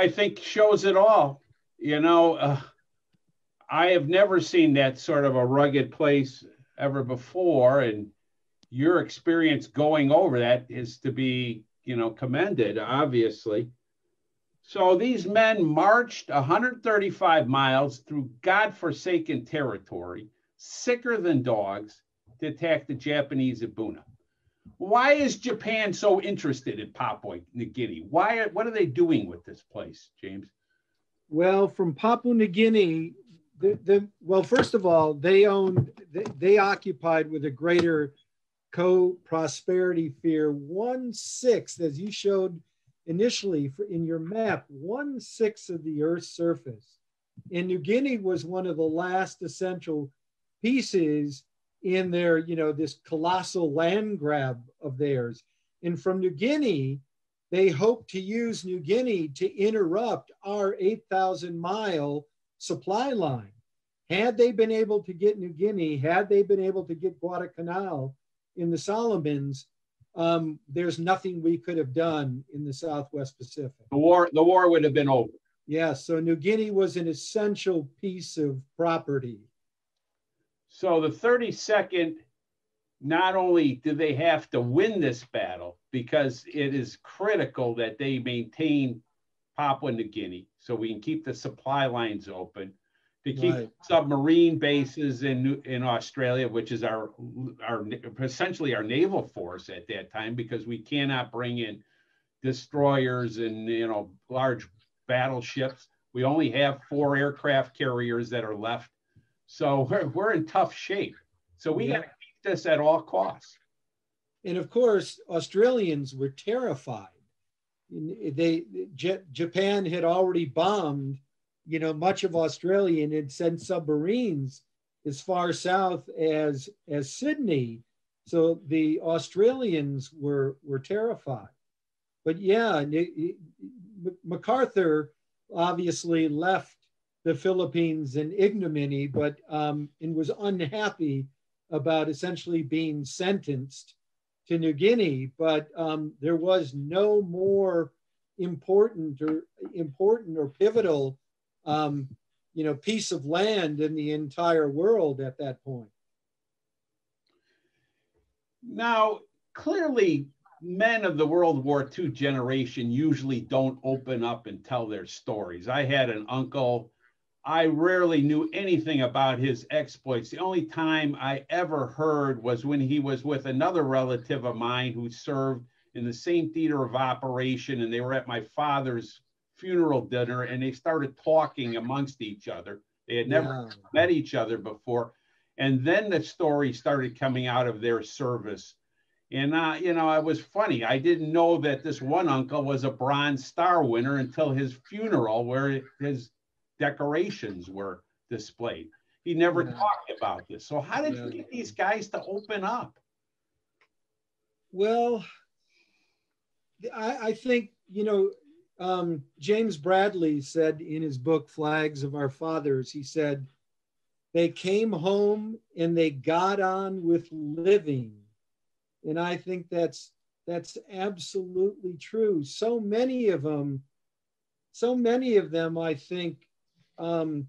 I think shows it all. You know, uh, I have never seen that sort of a rugged place ever before, and your experience going over that is to be, you know, commended, obviously. So these men marched 135 miles through God-forsaken territory, sicker than dogs, to attack the Japanese at Buna. Why is Japan so interested in Papua New Guinea? Why? What are they doing with this place, James? Well, from Papua New Guinea, the, the well, first of all, they owned, they, they occupied with a greater co-prosperity sphere one sixth, as you showed initially for, in your map, one sixth of the Earth's surface. And New Guinea was one of the last essential pieces in their, you know, this colossal land grab of theirs. And from New Guinea, they hope to use New Guinea to interrupt our 8,000 mile supply line. Had they been able to get New Guinea, had they been able to get Guadalcanal in the Solomons, um, there's nothing we could have done in the Southwest Pacific. The war, the war would have been over. Yeah, so New Guinea was an essential piece of property. So the 32nd, not only do they have to win this battle because it is critical that they maintain Papua New Guinea so we can keep the supply lines open, to keep right. submarine bases in in Australia, which is our our essentially our naval force at that time, because we cannot bring in destroyers and you know large battleships. We only have four aircraft carriers that are left, so we're, we're in tough shape. So we yeah. got to keep this at all costs. And of course, Australians were terrified. They J- Japan had already bombed you know, much of Australia and had sent submarines as far south as as Sydney. So the Australians were were terrified. But yeah, MacArthur obviously left the Philippines in ignominy, but um, and was unhappy about essentially being sentenced to New Guinea. But um, there was no more important or important or pivotal um, you know, piece of land in the entire world at that point. Now, clearly, men of the World War II generation usually don't open up and tell their stories. I had an uncle. I rarely knew anything about his exploits. The only time I ever heard was when he was with another relative of mine who served in the same theater of operation, and they were at my father's funeral dinner and they started talking amongst each other. They had never yeah. met each other before. And then the story started coming out of their service. And, uh, you know, it was funny. I didn't know that this one uncle was a Bronze Star winner until his funeral, where his decorations were displayed. He never Yeah. talked about this. So, how did Yeah. you get these guys to open up? Well, I, I think, you know, um, James Bradley said in his book, Flags of Our Fathers, he said, they came home and they got on with living. And I think that's that's absolutely true. So many of them, so many of them, I think, um,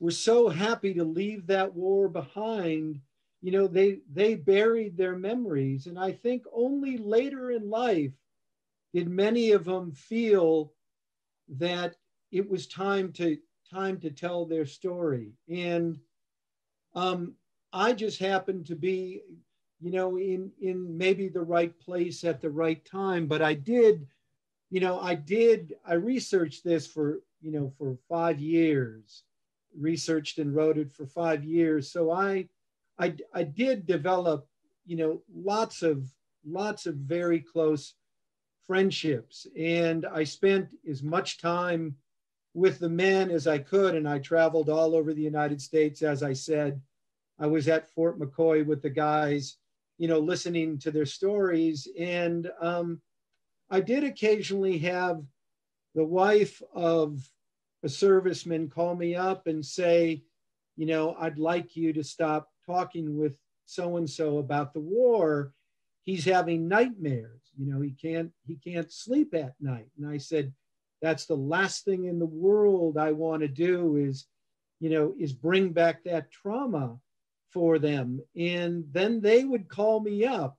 were so happy to leave that war behind you know they they buried their memories. And i think only later in life did many of them feel that it was time to time to tell their story. And um, i just happened to be you know in in maybe the right place at the right time. But i did you know i did i researched this for you know for five years researched and wrote it for five years. So i I, I did develop, you know, lots of lots of very close friendships, and I spent as much time with the men as I could, and I traveled all over the United States. As I said, I was at Fort McCoy with the guys, you know, listening to their stories, and um, I did occasionally have the wife of a serviceman call me up and say, you know, I'd like you to stop talking with so and so about the war. He's having nightmares. You know he can't he can't sleep at night. And i said that's the last thing in the world i want to do is you know is bring back that trauma for them. And then they would call me up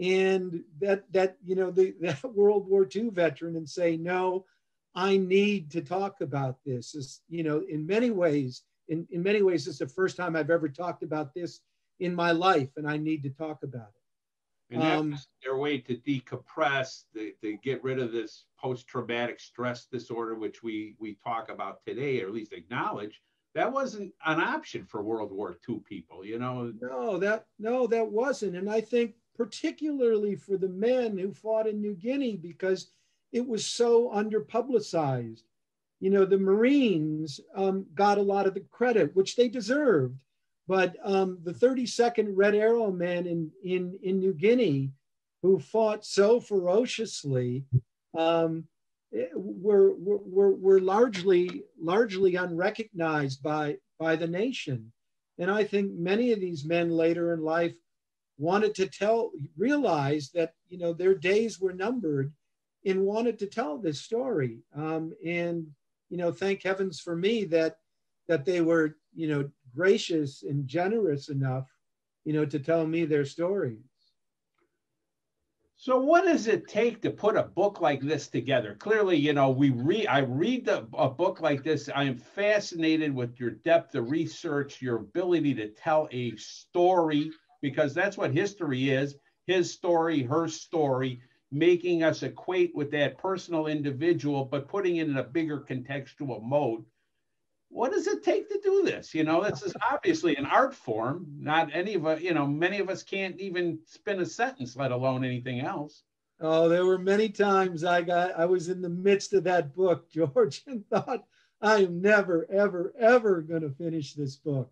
and that that you know the that world war ii veteran and say no i need to talk about this is you know in many ways in, in many ways, it's the first time I've ever talked about this in my life, and I need to talk about it. And that's Um, their way to decompress, to, to get rid of this post-traumatic stress disorder, which we we talk about today, or at least acknowledge. That wasn't an option for World War II people, you know. No, that no, that wasn't, and I think particularly for the men who fought in New Guinea because it was so underpublicized. You know, the Marines um, got a lot of the credit, which they deserved, but um, the 32nd Red Arrow men in in in New Guinea, who fought so ferociously, um, eh, were, were were largely largely unrecognized by by the nation. And I think many of these men later in life wanted to tell, realize that, you know, their days were numbered and wanted to tell this story. Um, and, you know, thank heavens for me that, that they were, you know, gracious and generous enough, you know, to tell me their stories. So what does it take to put a book like this together? Clearly, you know, we read I read the, a book like this. I am fascinated with your depth of research, your ability to tell a story, because that's what history is, his story, her story, making us equate with that personal individual, but putting it in a bigger contextual mode. What does it take to do this? You know, this is obviously an art form. Not any of us, you know, many of us can't even spin a sentence, let alone anything else. Oh, there were many times I got, I was in the midst of that book, George, and thought, I am never, ever, ever going to finish this book.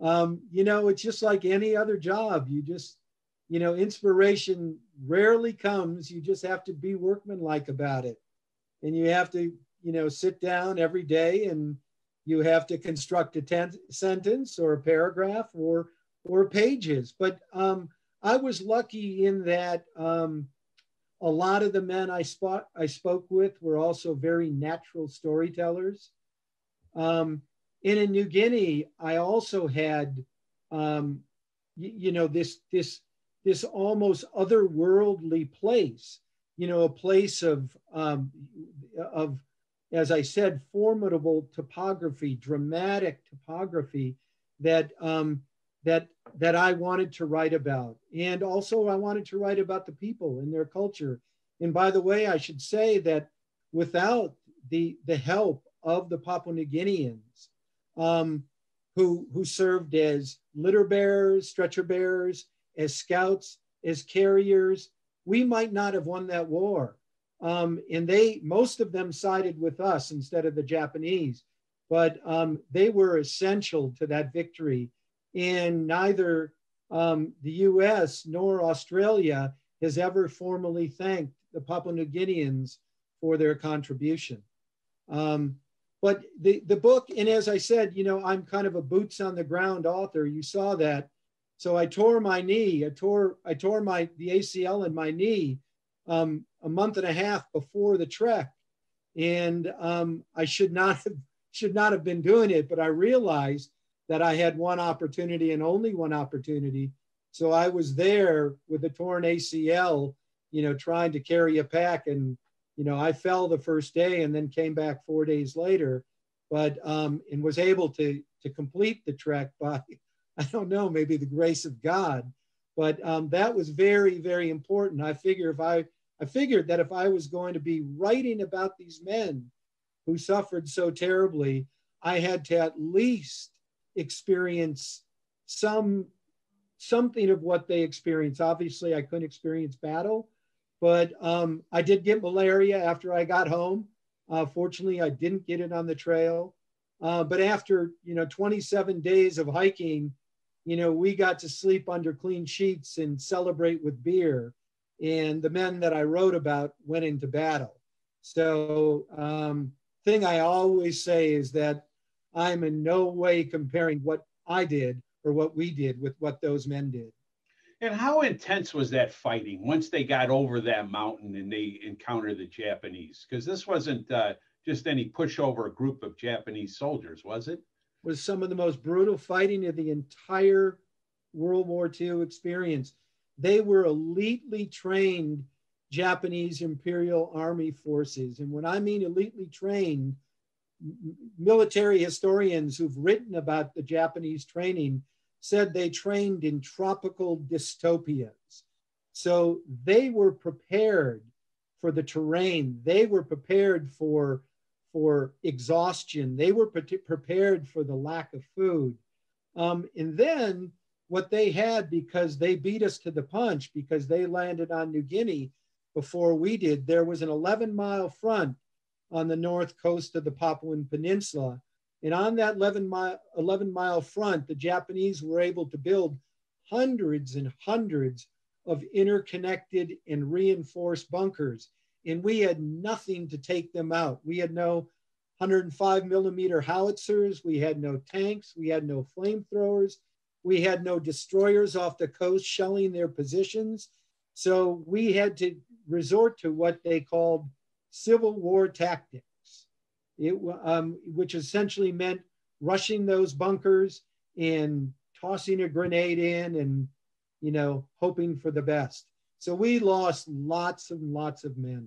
Um, you know, it's just like any other job. You just, you know, inspiration rarely comes. You just have to be workmanlike about it. And you have to, you know, sit down every day and you have to construct a ten- sentence or a paragraph or or pages. But um, I was lucky in that um, a lot of the men I spot I spoke with were also very natural storytellers. Um, and in New Guinea, I also had, um, y- you know, this this this almost otherworldly place. You know, a place of um, of as I said, formidable topography, dramatic topography that um, that that I wanted to write about, and also I wanted to write about the people and their culture. And by the way, I should say that without the the help of the Papua New Guineans, um, who who served as litter bearers, stretcher bearers, as scouts, as carriers, we might not have won that war. Um, and they, most of them sided with us instead of the Japanese, but um, they were essential to that victory. And neither um, the US nor Australia has ever formally thanked the Papua New Guineans for their contribution. Um, but the, the book, and as I said, you know, I'm kind of a boots on the ground author. You saw that. So I tore my knee. I tore I tore my the ACL in my knee um, a month and a half before the trek, and um, I should not have should not have been doing it. But I realized that I had one opportunity and only one opportunity. So I was there with a torn ACL, you know, trying to carry a pack. And, you know, I fell the first day and then came back four days later, but, um, and was able to, to complete the trek by, I don't know, maybe the grace of God. But um, that was very, very important. I figure if I, I figured that if I was going to be writing about these men who suffered so terribly, I had to at least experience some something of what they experienced. Obviously, I couldn't experience battle, but um, I did get malaria after I got home. Uh, fortunately, I didn't get it on the trail. Uh, but after you know 27 days of hiking, you know we got to sleep under clean sheets and celebrate with beer. And the men that I wrote about went into battle. So um, thing I always say is that I'm in no way comparing what I did or what we did with what those men did. And how intense was that fighting once they got over that mountain and they encountered the Japanese? Because this wasn't uh, just any pushover group of Japanese soldiers, was it? Was some of the most brutal fighting of the entire World War II experience. They were elitely trained Japanese Imperial Army forces. And when I mean elitely trained, military historians who've written about the Japanese training said they trained in tropical dystopias. So they were prepared for the terrain. They were prepared for, for exhaustion. They were pre- prepared for the lack of food. Um, and then what they had, because they beat us to the punch, because they landed on New Guinea before we did, there was an 11 mile front on the north coast of the Papuan Peninsula. And on that 11 mile, 11 mile front, the Japanese were able to build hundreds and hundreds of interconnected and reinforced bunkers. And we had nothing to take them out. We had no 105 millimeter howitzers, we had no tanks, we had no flamethrowers, we had no destroyers off the coast shelling their positions. So we had to resort to what they called Civil War tactics, it, um, which essentially meant rushing those bunkers and tossing a grenade in and, you know, hoping for the best. So we lost lots and lots of men.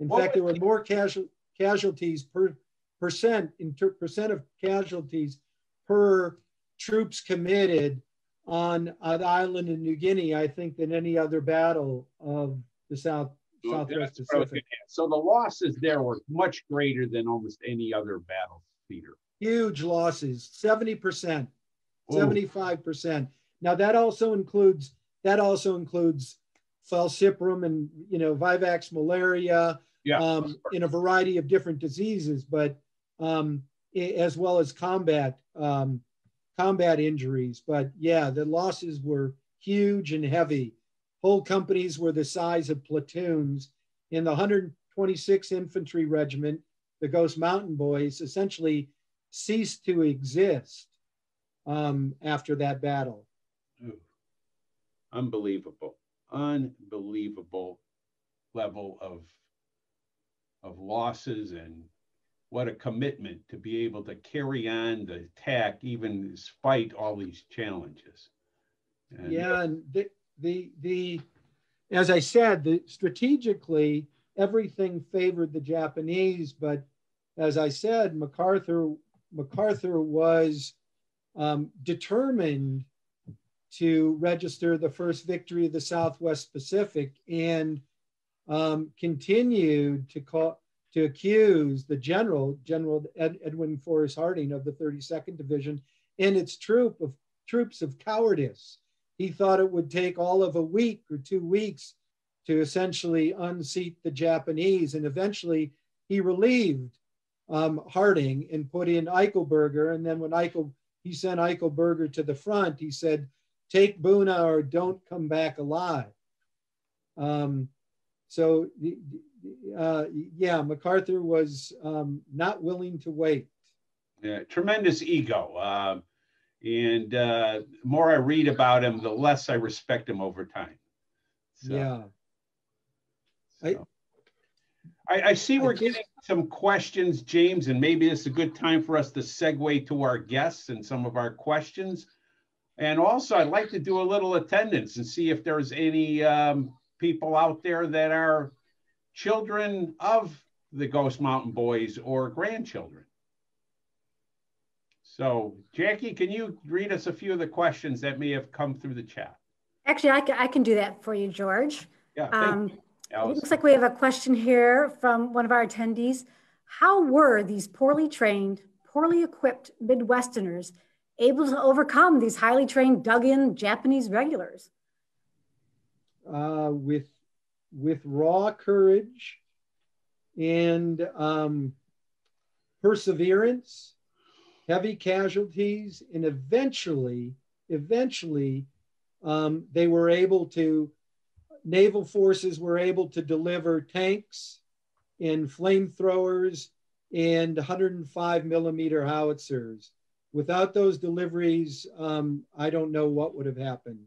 In what fact, there were more casual, casualties per percent in ter, percent of casualties per troops committed on an island in New Guinea, I think, than any other battle of the South Southwest Pacific. So the losses there were much greater than almost any other battle theater. Huge losses, 70%, 75%. Now that also includes that also includes falciparum and you know vivax malaria yeah, um, in a variety of different diseases, but um, as well as combat um, combat injuries. But yeah, the losses were huge and heavy. Whole companies were the size of platoons. In the 126th Infantry Regiment, the Ghost Mountain Boys essentially ceased to exist um, after that battle. Ooh. Unbelievable, unbelievable level of of losses and what a commitment to be able to carry on the attack, even despite all these challenges. And, yeah, and the the as I said, the strategically everything favored the Japanese, but as I said, MacArthur MacArthur was um, determined to register the first victory of the Southwest Pacific and um, continued to call to accuse the general, General Ed, Edwin Forrest Harding of the 32nd Division, and its troop of troops of cowardice he thought it would take all of a week or two weeks to essentially unseat the Japanese. And eventually he relieved um, Harding and put in Eichelberger. And then when Eichel, he sent Eichelberger to the front, he said, take Buna or don't come back alive. Um, so uh, yeah, MacArthur was um, not willing to wait. Yeah, tremendous ego. Uh, and uh, the more I read about him, the less I respect him over time. So, yeah. So. I, I, see we're getting some questions, James, and maybe it's a good time for us to segue to our guests and some of our questions. And also, I'd like to do a little attendance and see if there's any um, people out there that are children of the Ghost Mountain Boys or grandchildren. So, Jackie, can you read us a few of the questions that may have come through the chat? Actually, I can, I can do that for you, George. Yeah, um, it looks like we have a question here from one of our attendees. How were these poorly trained, poorly equipped Midwesterners able to overcome these highly trained, dug-in Japanese regulars? Uh, with with raw courage and um, perseverance, heavy casualties, and eventually, eventually, um, they were able to, naval forces were able to deliver tanks and flamethrowers and 105 millimeter howitzers. Without those deliveries, um, I don't know what would have happened.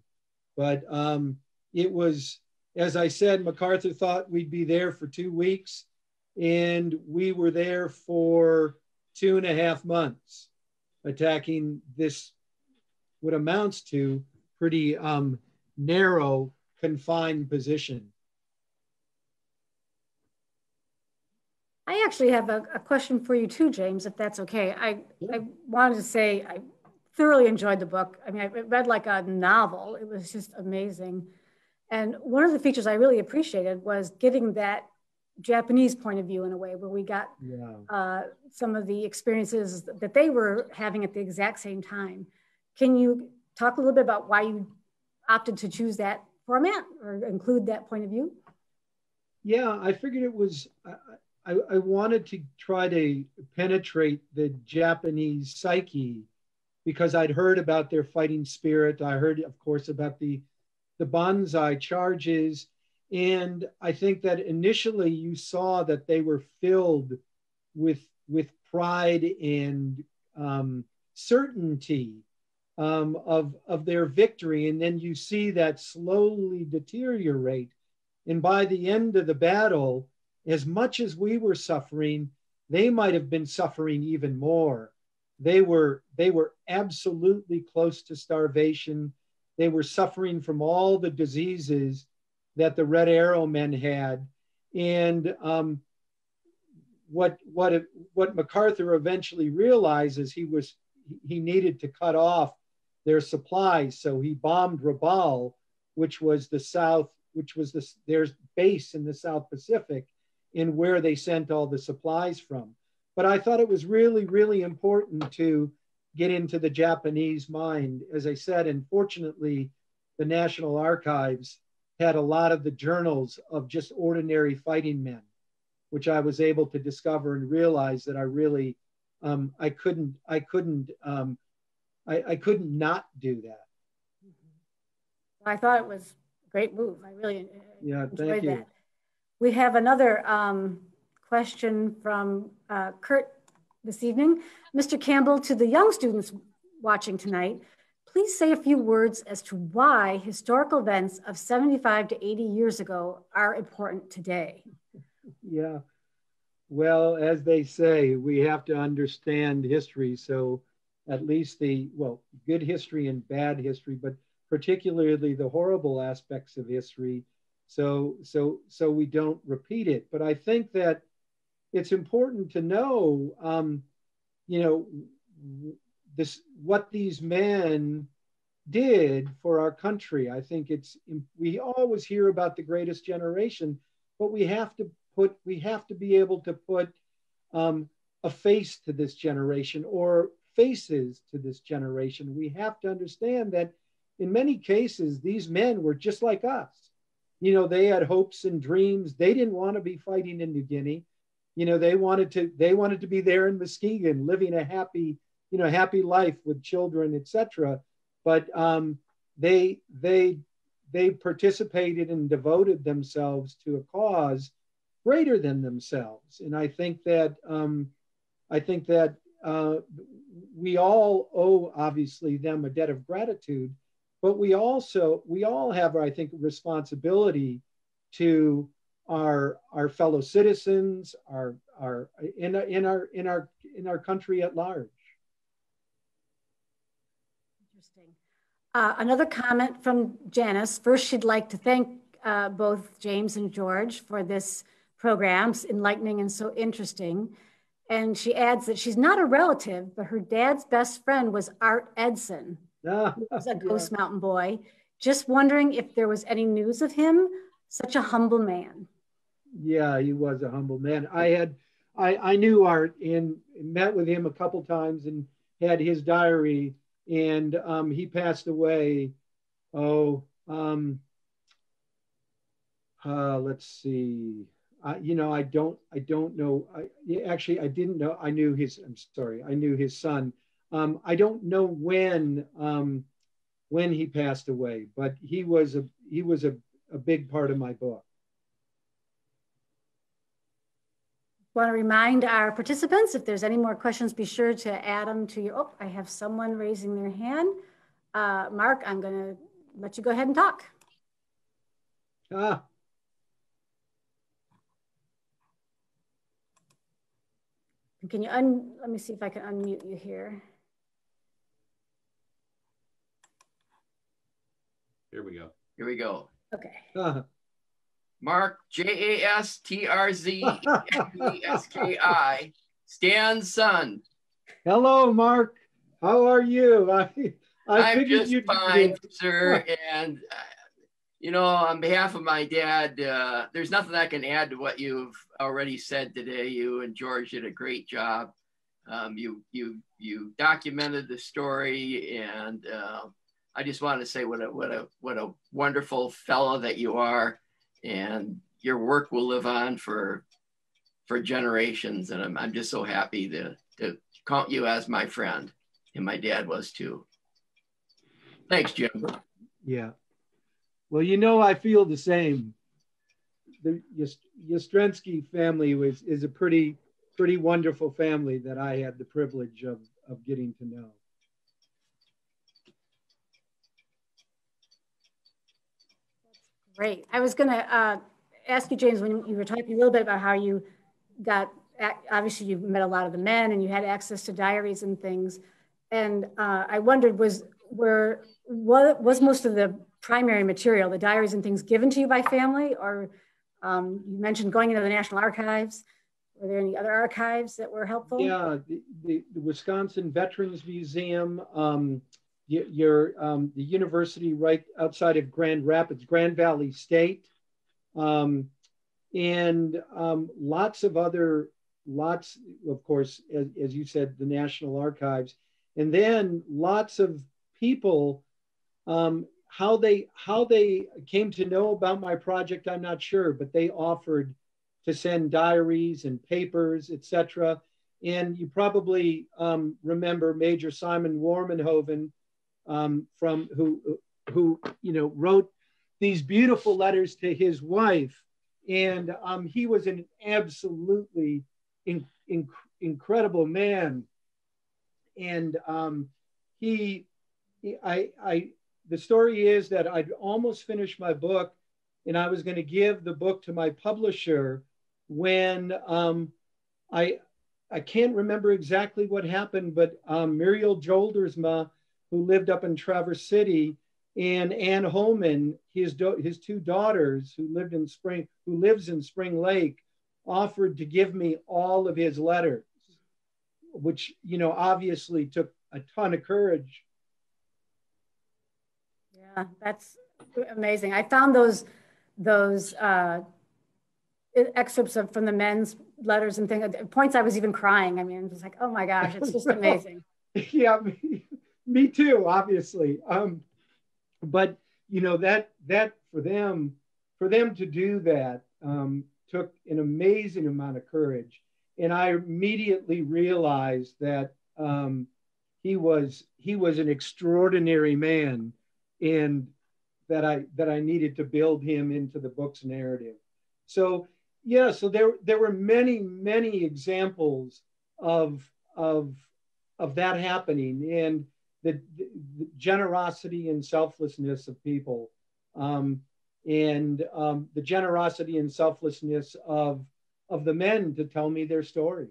But um, it was as I said, MacArthur thought we'd be there for two weeks, and we were there for two and a half months, attacking this, what amounts to pretty um, narrow, confined position. I actually have a, a, question for you too, James, if that's okay. I, yeah. I wanted to say I thoroughly enjoyed the book. I mean, I read like a novel. It was just amazing. And one of the features I really appreciated was getting that Japanese point of view in a way where we got yeah. uh, some of the experiences that they were having at the exact same time. Can you talk a little bit about why you opted to choose that format or include that point of view? Yeah, I figured it was, I, I wanted to try to penetrate the Japanese psyche because I'd heard about their fighting spirit. I heard, of course, about the the Banzai charges. And I think that initially you saw that they were filled with, with pride and um, certainty um, of, of their victory. And then you see that slowly deteriorate. And by the end of the battle, as much as we were suffering, they might have been suffering even more. They were, they were absolutely close to starvation they were suffering from all the diseases that the Red Arrow men had. And um, what, what, what MacArthur eventually realizes he was he needed to cut off their supplies. So he bombed Rabaul, which was the South, which was the, their base in the South Pacific, in where they sent all the supplies from. But I thought it was really, really important to get into the Japanese mind. As I said, and fortunately, the National Archives had a lot of the journals of just ordinary fighting men, which I was able to discover and realize that I really, um, I couldn't, I couldn't, um, I, I couldn't not do that. I thought it was a great move. I really yeah, enjoyed that. We have another um, question from uh, Kurt this evening. Mr. Campbell, to the young students watching tonight, please say a few words as to why historical events of 75 to 80 years ago are important today. Yeah, well, as they say, we have to understand history. So at least the, well, good history and bad history, but particularly the horrible aspects of history. So, so, so we don't repeat it. But I think that it's important to know, um, you know, this what these men did for our country. I think it's we always hear about the greatest generation, but we have to put we have to be able to put um, a face to this generation or faces to this generation. We have to understand that in many cases, these men were just like us. You know, they had hopes and dreams. They didn't want to be fighting in New Guinea. You know, they wanted to they wanted to be there in Muskegon, living a happy, you know, happy life with children, etc. But um, they they they participated and devoted themselves to a cause greater than themselves. And I think that um, I think that uh, we all owe obviously them a debt of gratitude, but we also we all have I think responsibility to our our fellow citizens, our our in in our in our in our country at large. Interesting. Uh, another comment from Janice. First, she'd like to thank uh, both James and George for this program, enlightening and so interesting. And she adds that she's not a relative, but her dad's best friend was Art Edson, ah, who was a Ghost yeah. Mountain boy. Just wondering if there was any news of him. Such a humble man. Yeah, he was a humble man. I had, I, I knew Art and met with him a couple times and had his diary and um, he passed away. Oh, um, uh, let's see. Uh, you know, I don't, I don't know. I actually, I didn't know. I knew his. I'm sorry. I knew his son. Um, I don't know when, um, when he passed away, but he was a, he was a, a big part of my book. Want to remind our participants, if there's any more questions, be sure to add them to your, oh, I have someone raising their hand. Uh, Mark, I'm going to let you go ahead and talk. Ah. Can you un, let me see if I can unmute you here. Here we go. Here we go. Okay. Uh, Mark, J A S T R Z S K I, Stan's son. Hello, Mark. How are you? I, I am just you'd fine, sir. and, uh, you know, on behalf of my dad, uh, there's nothing I can add to what you've already said today. You and George did a great job. Um, you you you documented the story, and uh, I just want to say what a what a what a wonderful fellow that you are and your work will live on for for generations. And I'm, I'm just so happy to, to count you as my friend. And my dad was too. Thanks, Jim. Yeah. Well, you know, I feel the same. The Jastrzembski family was is a pretty pretty wonderful family that I had the privilege of of getting to know. Great. I was going to uh, ask you, James, when you were talking a little bit about how you got, obviously you met a lot of the men and you had access to diaries and things. And uh, I wondered, was, were, what was most of the primary material, the diaries and things given to you by family? Or um, you mentioned going into the National Archives. Were there any other archives that were helpful? Yeah, the, the, the Wisconsin Veterans Museum, um, your um, the university right outside of Grand Rapids, Grand Valley State, um, and um, lots of other lots, of course, as, as, you said, the National Archives, and then lots of people. Um, how they how they came to know about my project, I'm not sure, but they offered to send diaries and papers, etc. And you probably um, remember Major Simon Warmenhoven, um, from who who you know wrote these beautiful letters to his wife, and um, he was an absolutely in, in, incredible man, and um, he, he I I the story is that I'd almost finished my book, and I was going to give the book to my publisher when um, I I can't remember exactly what happened, but um, Muriel Joldersma who lived up in Traverse City, and Ann Holman, his, his two daughters who lived in Spring, who lives in Spring Lake, offered to give me all of his letters, which, you know, obviously took a ton of courage. Yeah, that's amazing. I found those, those uh, excerpts of, from the men's letters and things, points I was even crying. I mean, it was like, oh my gosh, it's just amazing. yeah, me too, obviously. Um, but you know that that for them for them to do that um, took an amazing amount of courage. And i immediately realized that um, he was he was an extraordinary man and that i that i needed to build him into the book's narrative. So yeah so there there were many many examples of of of that happening. And the, the generosity and selflessness of people um, and um, the generosity and selflessness of of the men to tell me their stories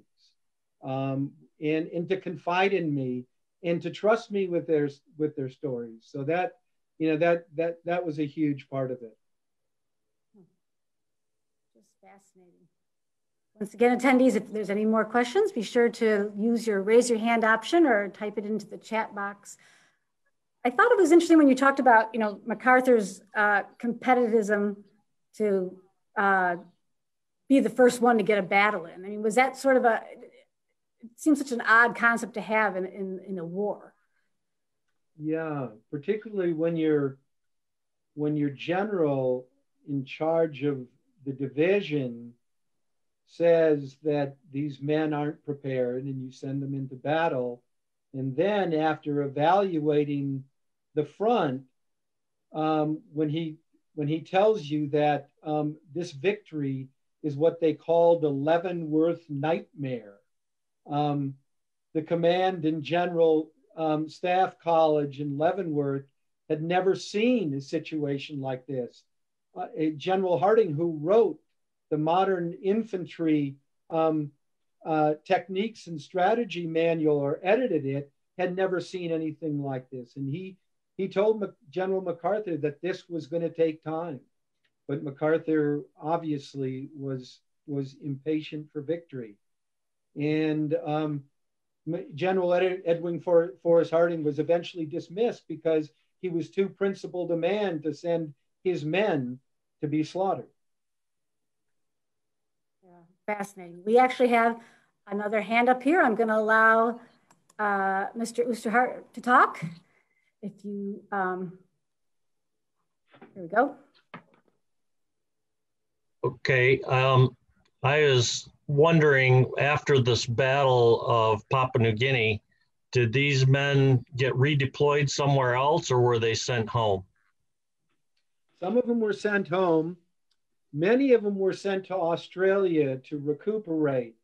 um, and and to confide in me and to trust me with their with their stories. So that you know that that that was a huge part of it. Just fascinating once again, attendees, if there's any more questions, be sure to use your raise your hand option or type it into the chat box. I thought it was interesting when you talked about, you know, MacArthur's uh, competitivism to uh, be the first one to get a battle in. I mean, was that sort of a, it seems such an odd concept to have in, in, in a war. Yeah, particularly when you're, when you're general in charge of the division says that these men aren't prepared and you send them into battle. And then after evaluating the front, um, when he when he tells you that um, this victory is what they call the Leavenworth nightmare, um, the command and general um, staff college in Leavenworth had never seen a situation like this. Uh, General Harding, who wrote the modern infantry um, uh, techniques and strategy manual or edited it, had never seen anything like this. And he he told General MacArthur that this was going to take time, but MacArthur obviously was was impatient for victory, and um, General Ed- Edwin For- Forrest Harding was eventually dismissed because he was too principled a man to send his men to be slaughtered fascinating. We actually have another hand up here. I'm going to allow uh, Mr. Oosterhart to talk. If you, um, here we go. Okay. Um, I was wondering after this battle of Papua New Guinea, did these men get redeployed somewhere else or were they sent home? Some of them were sent home. Many of them were sent to Australia to recuperate.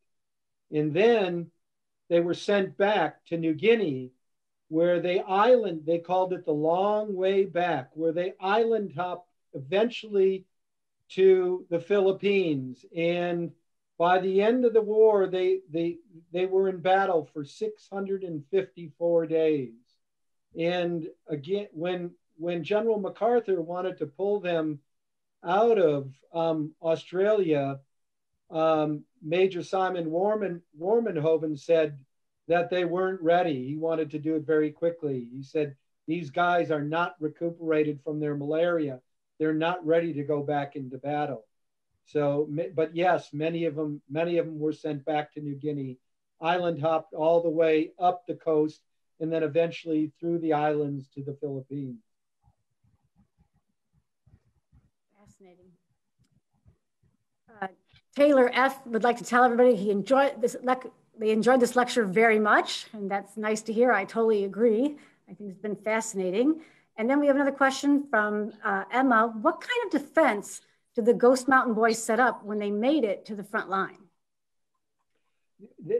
And then they were sent back to New Guinea, where they island, they called it the long way back, where they island hop eventually to the Philippines. And by the end of the war, they, they, they were in battle for 654 days. And again, when, when General MacArthur wanted to pull them out of um, Australia, um, Major Simon Warman, Warmenhoven said that they weren't ready. He wanted to do it very quickly. He said, These guys are not recuperated from their malaria. They're not ready to go back into battle. So, but yes, many of them, many of them were sent back to New Guinea, island hopped all the way up the coast, and then eventually through the islands to the Philippines. fascinating. Uh, Taylor F. would like to tell everybody he enjoyed this. They enjoyed this lecture very much, and that's nice to hear. I totally agree. I think it's been fascinating. And then we have another question from uh, Emma. What kind of defense did the Ghost Mountain Boys set up when they made it to the front line?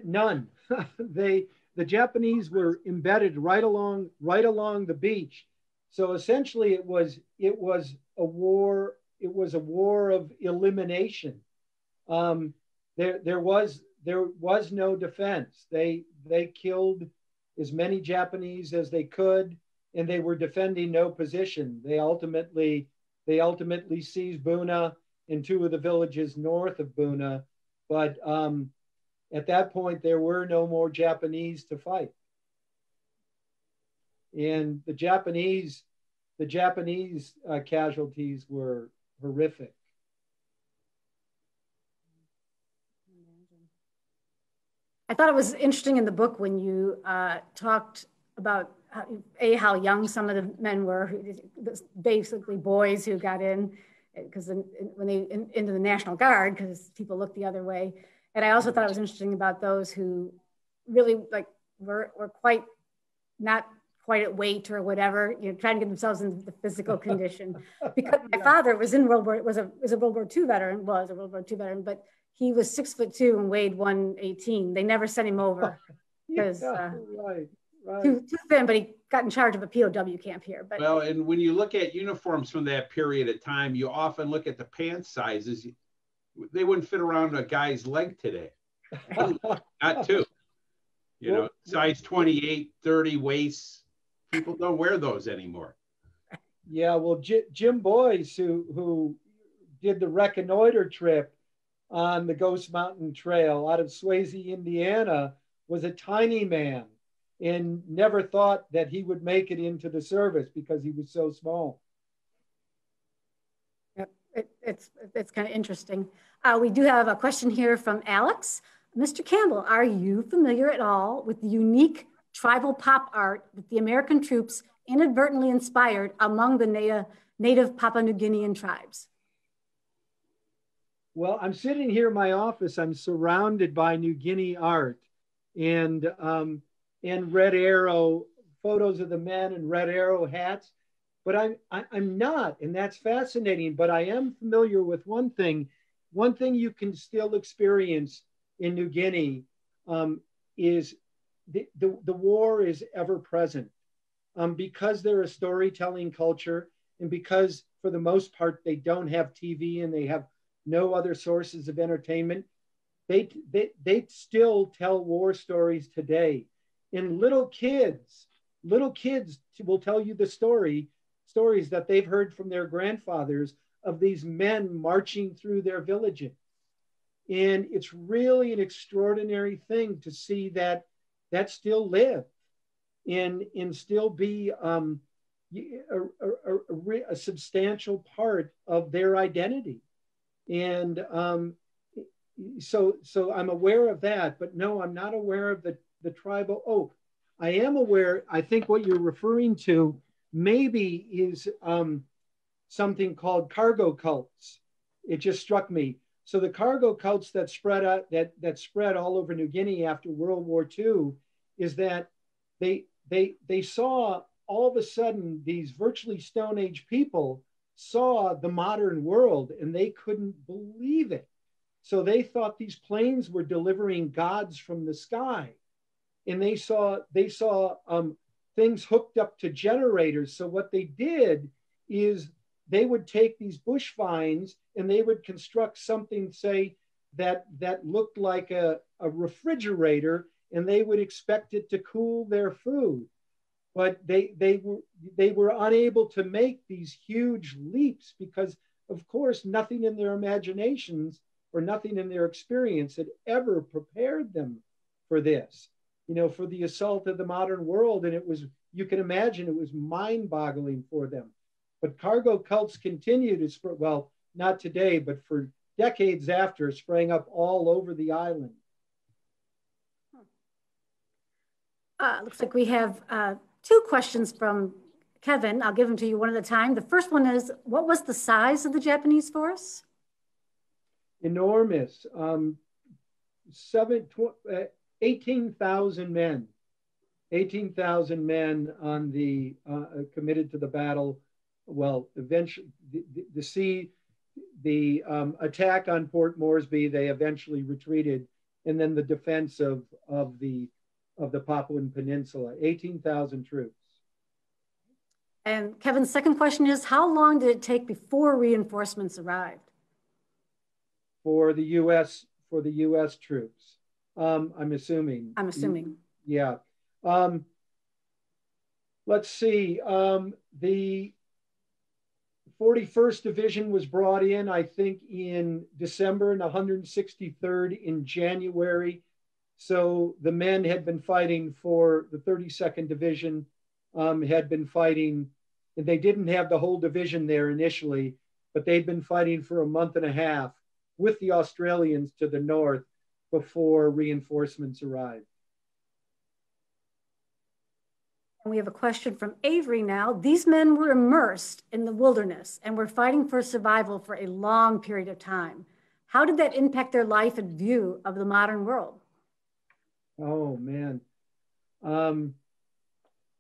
None. they the Japanese were embedded right along right along the beach. So essentially, it was it was a war it was a war of elimination. Um, there, there was there was no defense. They they killed as many Japanese as they could, and they were defending no position. They ultimately they ultimately seized Buna and two of the villages north of Buna, but um, at that point there were no more Japanese to fight, and the Japanese the Japanese uh, casualties were horrific. I thought it was interesting in the book when you uh, talked about how, a how young some of the men were, basically boys who got in because when they in, into the National Guard, because people looked the other way. And I also thought it was interesting about those who really like were, were quite not quite at weight or whatever, you know, trying to get themselves into the physical condition. Because my father was in World War was a was a World War II veteran, was a World War II veteran, but he was six foot two and weighed 118. They never sent him over because yeah, uh, right, right. Too, too thin, but he got in charge of a POW camp here. But well, and when you look at uniforms from that period of time, you often look at the pant sizes. They wouldn't fit around a guy's leg today. Not two. You know, size 28, 30 waists. People don't wear those anymore. Yeah, well, J- Jim Boyce, who who did the reconnoiter trip on the Ghost Mountain Trail out of Swayzee, Indiana, was a tiny man and never thought that he would make it into the service because he was so small. Yep, it, it's, it's kind of interesting. Uh, we do have a question here from Alex. Mr. Campbell, are you familiar at all with the unique tribal pop art that the American troops inadvertently inspired among the native, native Papua New Guinean tribes? Well, I'm sitting here in my office. I'm surrounded by New Guinea art and um, and red arrow photos of the men in red arrow hats. But I'm I, am i am not, and that's fascinating. But I am familiar with one thing. One thing you can still experience in New Guinea um, is the, the, the, war is ever present. Um, because they're a storytelling culture and because for the most part they don't have TV and they have no other sources of entertainment, they, they, they still tell war stories today. And little kids, little kids will tell you the story, stories that they've heard from their grandfathers of these men marching through their villages. And it's really an extraordinary thing to see that that still live and, and still be um, a, a, a, a, substantial part of their identity. And um, so, so I'm aware of that, but no, I'm not aware of the, the tribal. Oh, I am aware. I think what you're referring to maybe is um, something called cargo cults. It just struck me. So the cargo cults that spread out that that spread all over New Guinea after World War II is that they they they saw all of a sudden these virtually Stone Age people saw the modern world and they couldn't believe it. So they thought these planes were delivering gods from the sky, and they saw they saw um, things hooked up to generators. So what they did is they would take these bush vines and they would construct something, say, that, that looked like a, a refrigerator and they would expect it to cool their food. But they, they, were, they were unable to make these huge leaps because, of course, nothing in their imaginations or nothing in their experience had ever prepared them for this, you know, for the assault of the modern world. And it was, you can imagine, it was mind boggling for them. But cargo cults continued to spread, well, not today, but for decades after, sprang up all over the island. Uh, looks like we have uh, two questions from Kevin. I'll give them to you one at a time. The first one is, what was the size of the Japanese force? Enormous. Um, uh, 18,000 men. 18,000 men on the uh, committed to the battle well, eventually, the, the, the sea, the um, attack on Port Moresby, they eventually retreated, and then the defense of, of the of the Papuan Peninsula, 18,000 troops. And Kevin's second question is, how long did it take before reinforcements arrived? For the U.S. for the U.S. troops, um, I'm assuming. I'm assuming. Yeah. Um, let's see. Um, the 41st Division was brought in, I think, in December and 163rd in January. So the men had been fighting for the 32nd Division, um, had been fighting, and they didn't have the whole division there initially, but they'd been fighting for a month and a half with the Australians to the north before reinforcements arrived. And we have a question from Avery now. These men were immersed in the wilderness and were fighting for survival for a long period of time. How did that impact their life and view of the modern world? Oh man. Um,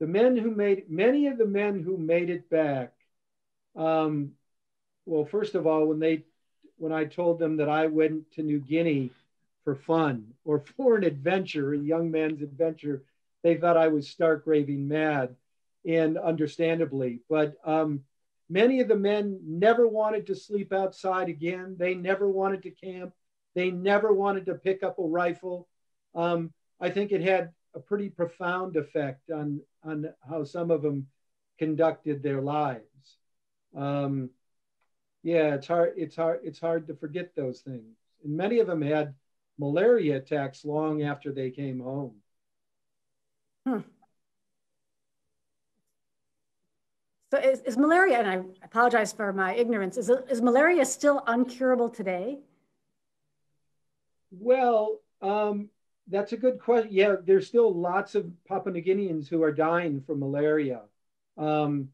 the men who made many of the men who made it back um, well first of all when they when i told them that i went to new guinea for fun or for an adventure a young man's adventure they thought i was stark raving mad and understandably. But um, many of the men never wanted to sleep outside again. They never wanted to camp. They never wanted to pick up a rifle. Um, i think it had a pretty profound effect on on how some of them conducted their lives. Um, yeah, it's hard. It's hard. It's hard to forget those things. And many of them had malaria attacks long after they came home. Hmm. So is, is malaria, and I apologize for my ignorance, is, is malaria still uncurable today? Well, um, that's a good question. Yeah, there's still lots of Papua New Guineans who are dying from malaria. Um,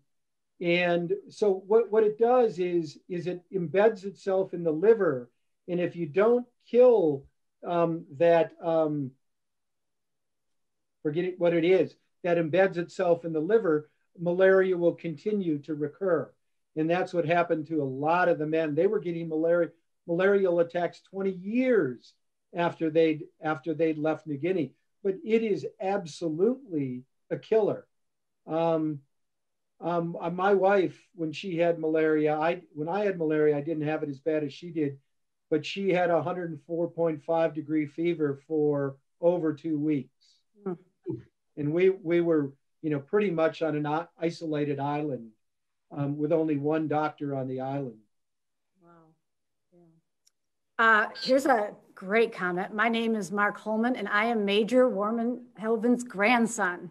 and so what, what it does is, is it embeds itself in the liver. And if you don't kill um, that, um, forget what it is, that embeds itself in the liver, malaria will continue to recur. And that's what happened to a lot of the men. They were getting malaria, malarial attacks 20 years after they'd after they'd left New Guinea. But it is absolutely a killer. Um, um, uh, my wife, when she had malaria, I when I had malaria, I didn't have it as bad as she did, but she had a 104.5 degree fever for over two weeks, mm. and we we were you know pretty much on an isolated island um, with only one doctor on the island. Uh, here's a Great comment. My name is Mark Holman, and I am Major Warman Helvin's grandson.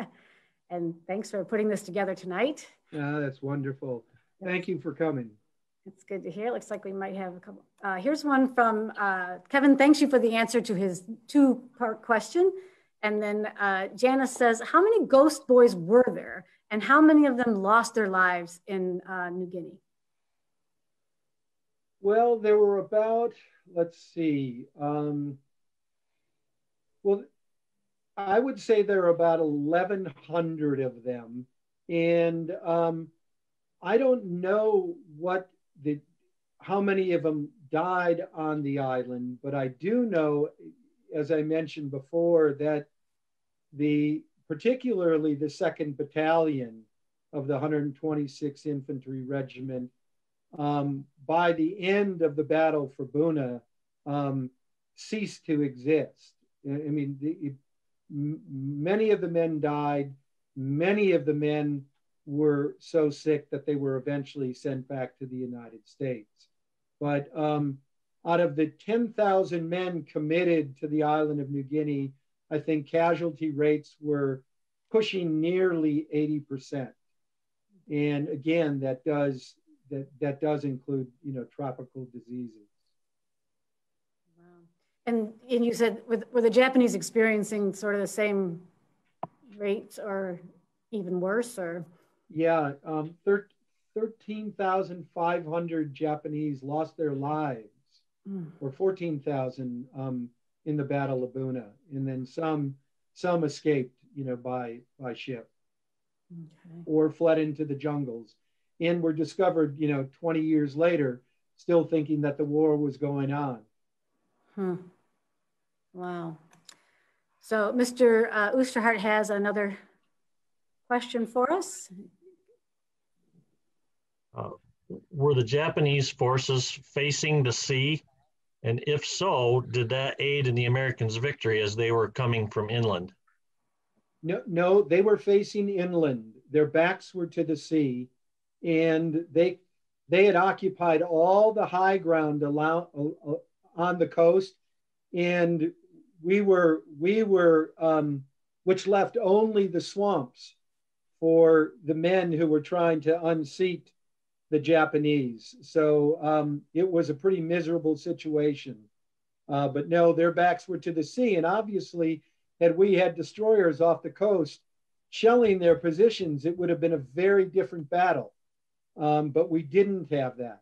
and thanks for putting this together tonight. Yeah, that's wonderful. Thank you for coming. It's good to hear. It Looks like we might have a couple. Uh, here's one from uh, Kevin. Thanks you for the answer to his two-part question. And then uh, Janice says, how many ghost boys were there? And how many of them lost their lives in uh, New Guinea? Well, there were about let's see. Um, well, I would say there are about 1,100 of them. And um, I don't know what the, how many of them died on the island, but I do know, as I mentioned before, that the particularly the second battalion of the 126th Infantry Regiment um, by the end of the battle for Buna, um, ceased to exist. I mean, the, many of the men died. Many of the men were so sick that they were eventually sent back to the United States. But um, out of the 10,000 men committed to the island of New Guinea, I think casualty rates were pushing nearly 80%. And again, that does that that does include you know tropical diseases. Wow. And and you said with, were the Japanese experiencing sort of the same rates or even worse or? Yeah, um, 13,500 Japanese lost their lives, mm. or 14,000 um, in the Battle of Buna, and then some some escaped, you know, by by ship, okay. or fled into the jungles and were discovered, you know, 20 years later, still thinking that the war was going on. Hmm. Wow. So Mr. Uh, Oosterhart has another question for us. Uh, were the Japanese forces facing the sea? And if so, did that aid in the Americans' victory as they were coming from inland? No, no, they were facing inland. Their backs were to the sea and they they had occupied all the high ground uh, on the coast, and we were we were um, which left only the swamps for the men who were trying to unseat the Japanese. So um, it was a pretty miserable situation. Uh, but no, their backs were to the sea, and obviously, had we had destroyers off the coast, shelling their positions, it would have been a very different battle. Um, but we didn't have that.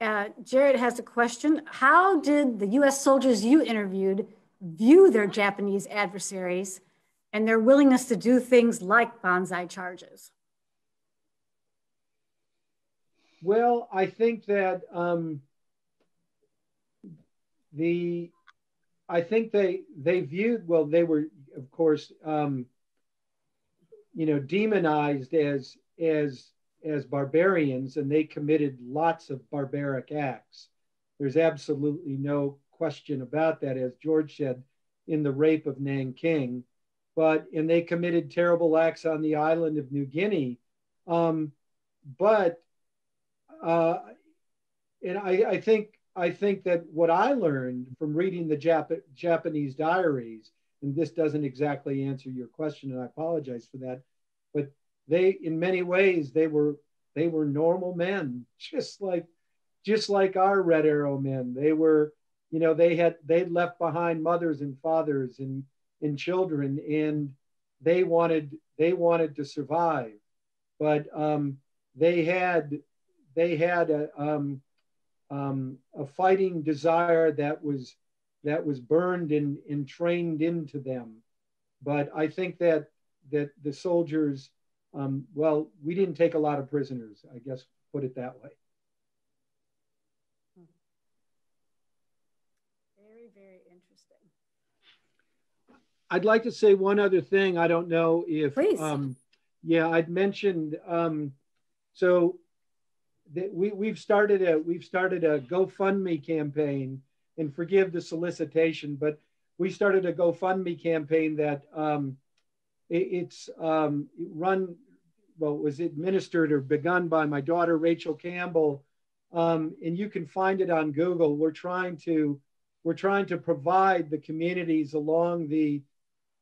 Uh, Jared has a question. How did the US soldiers you interviewed view their Japanese adversaries and their willingness to do things like banzai charges? Well, I think that um, the I think they they viewed well they were of course um, you know demonized as as as barbarians and they committed lots of barbaric acts. There's absolutely no question about that, as George said, in the rape of Nanking. But and they committed terrible acts on the island of New Guinea. Um, but uh, and I, I, think I think that what I learned from reading the Jap- Japanese diaries, and this doesn't exactly answer your question, and I apologize for that, they, in many ways, they were they were normal men, just like just like our Red Arrow men. They were, you know, they had they left behind mothers and fathers and and children, and they wanted they wanted to survive, but um, they had they had a, um, um, a fighting desire that was that was burned and, and trained into them. But I think that that the soldiers, um, well, we didn't take a lot of prisoners. I guess put it that way. Very, very interesting. I'd like to say one other thing. I don't know if, Please. Um, yeah, I'd mentioned. Um, so we, we've started a we've started a GoFundMe campaign, and forgive the solicitation, but we started a GoFundMe campaign that um, it's um, run well was administered or begun by my daughter Rachel Campbell, um, and you can find it on Google. We're trying to we're trying to provide the communities along the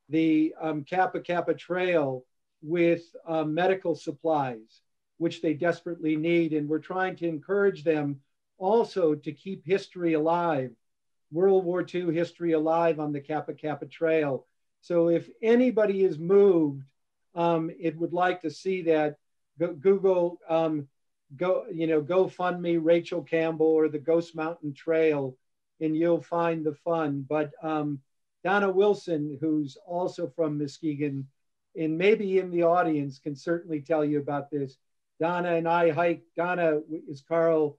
the um, Kapa Kapa Trail with uh, medical supplies which they desperately need. And we're trying to encourage them also to keep history alive, World War II history alive on the Kapa Kapa Trail. So if anybody is moved, um, it would like to see that, Google, um, go, you know, GoFundMe Rachel Campbell or the Ghost Mountain Trail, and you'll find the fun. But um, Donna Wilson, who's also from Muskegon, and maybe in the audience, can certainly tell you about this. Donna and I hiked. Donna is Carl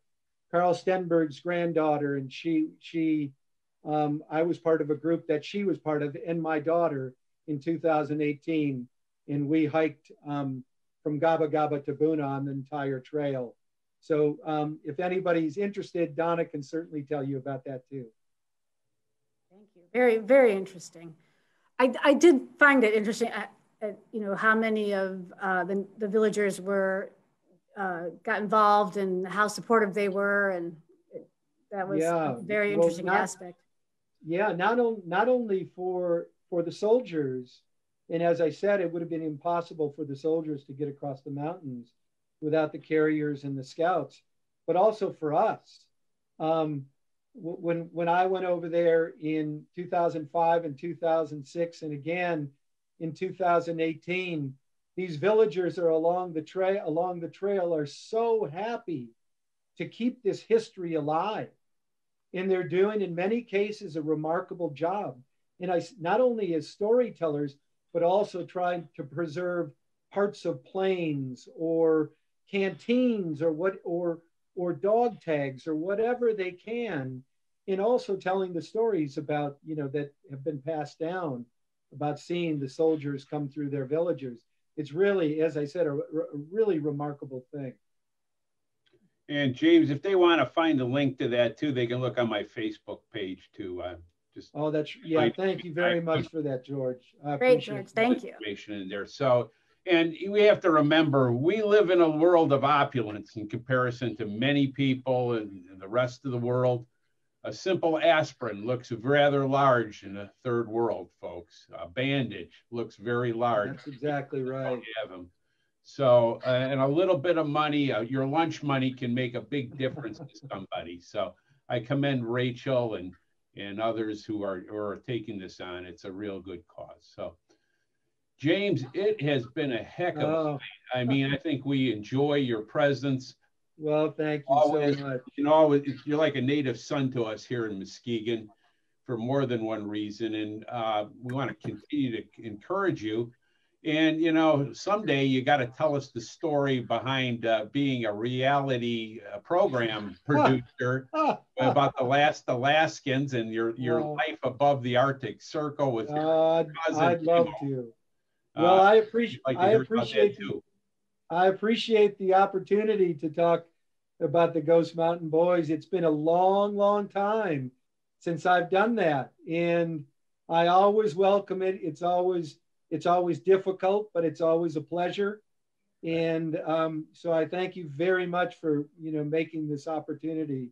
Carl Stenberg's granddaughter, and she she um, I was part of a group that she was part of, and my daughter in 2018, and we hiked um, from Gaba Gaba to Buna on the entire trail. So um, if anybody's interested, Donna can certainly tell you about that too. Thank you. Very very interesting. I, I did find it interesting. Uh, uh, you know how many of uh, the, the villagers were uh, got involved and how supportive they were, and that was yeah. a very well, interesting not, aspect. Yeah, not only not only for for the soldiers, and as I said, it would have been impossible for the soldiers to get across the mountains without the carriers and the scouts, but also for us. Um, when when I went over there in 2005 and 2006, and again in 2018 these villagers are along the trail along the trail are so happy to keep this history alive and they're doing in many cases a remarkable job. And i not only as storytellers but also trying to preserve parts of planes or canteens or what or or dog tags or whatever they can. And also telling the stories about you know that have been passed down about seeing the soldiers come through their villages it's really, as I said, a, a really remarkable thing. And James, if they want to find a link to that too, they can look on my Facebook page too. Uh, just oh, that's yeah. Thank you very much for that, George. I Great, George. Thank you. Information in there. So, and we have to remember, we live in a world of opulence in comparison to many people in, in the rest of the world a simple aspirin looks rather large in a third world, folks. A bandage looks very large. That's exactly right. Have them. So, uh, and a little bit of money, uh, your lunch money can make a big difference to somebody. So, I commend Rachel and and others who are, who are taking this on. It's a real good cause. So, James, it has been a heck of oh. I mean, I think we enjoy your presence. Well, thank you always, so much. You know, you're like a native son to us here in Muskegon for more than one reason. And uh, we want to continue to encourage you. And, you know, someday you got to tell us the story behind uh, being a reality uh, program producer about the last Alaskans and your, your life above the Arctic Circle with your cousin. I'd love to. Well, uh, I appreciate, like I appreciate, I appreciate the opportunity to talk about the Ghost Mountain Boys. It's been a long, long time since I've done that. And I always welcome it. It's always it's always difficult, but it's always a pleasure. And um, so I thank you very much for you know making this opportunity,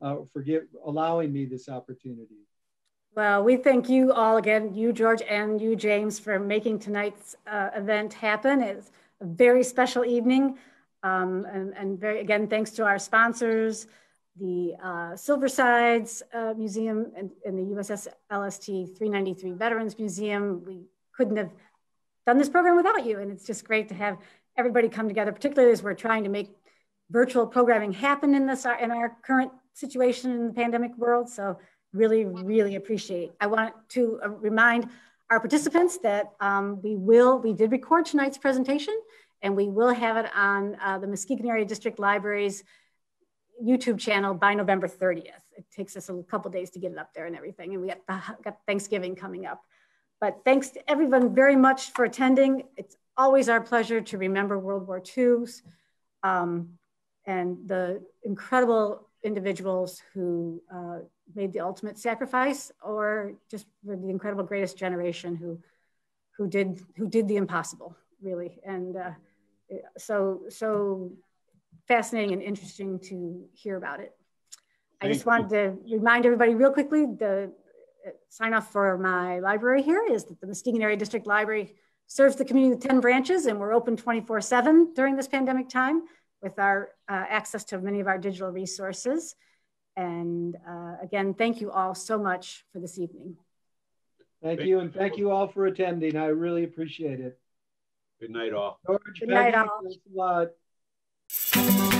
uh, for give, allowing me this opportunity. Well, we thank you all again, you George and you James, for making tonight's uh, event happen. It's a very special evening, um, and, and very again thanks to our sponsors the uh, Silversides uh, Museum and, and, the USS LST 393 Veterans Museum. We couldn't have done this program without you. And it's just great to have everybody come together, particularly as we're trying to make virtual programming happen in this in our current situation in the pandemic world. So really, really appreciate. I want to uh, remind our participants that um, we will, we did record tonight's presentation and we will have it on uh, the Muskegon Area District Libraries YouTube channel by November 30th. It takes us a couple days to get it up there and everything. And we got, got Thanksgiving coming up. But thanks to everyone very much for attending. It's always our pleasure to remember World War II's um, and the incredible individuals who uh, made the ultimate sacrifice or just were the incredible greatest generation who, who, did, who did the impossible, really. And uh, so, so fascinating and interesting to hear about it. I just wanted to remind everybody real quickly, the sign off for my library here is that the Muskegon Area District Library serves the community with 10 branches and we're open 24 seven during this pandemic time with our uh, access to many of our digital resources. And uh, again, thank you all so much for this evening. Thank you, and thank you all for attending. I really appreciate it. Good night, all. George, Good night, all. Thanks a lot.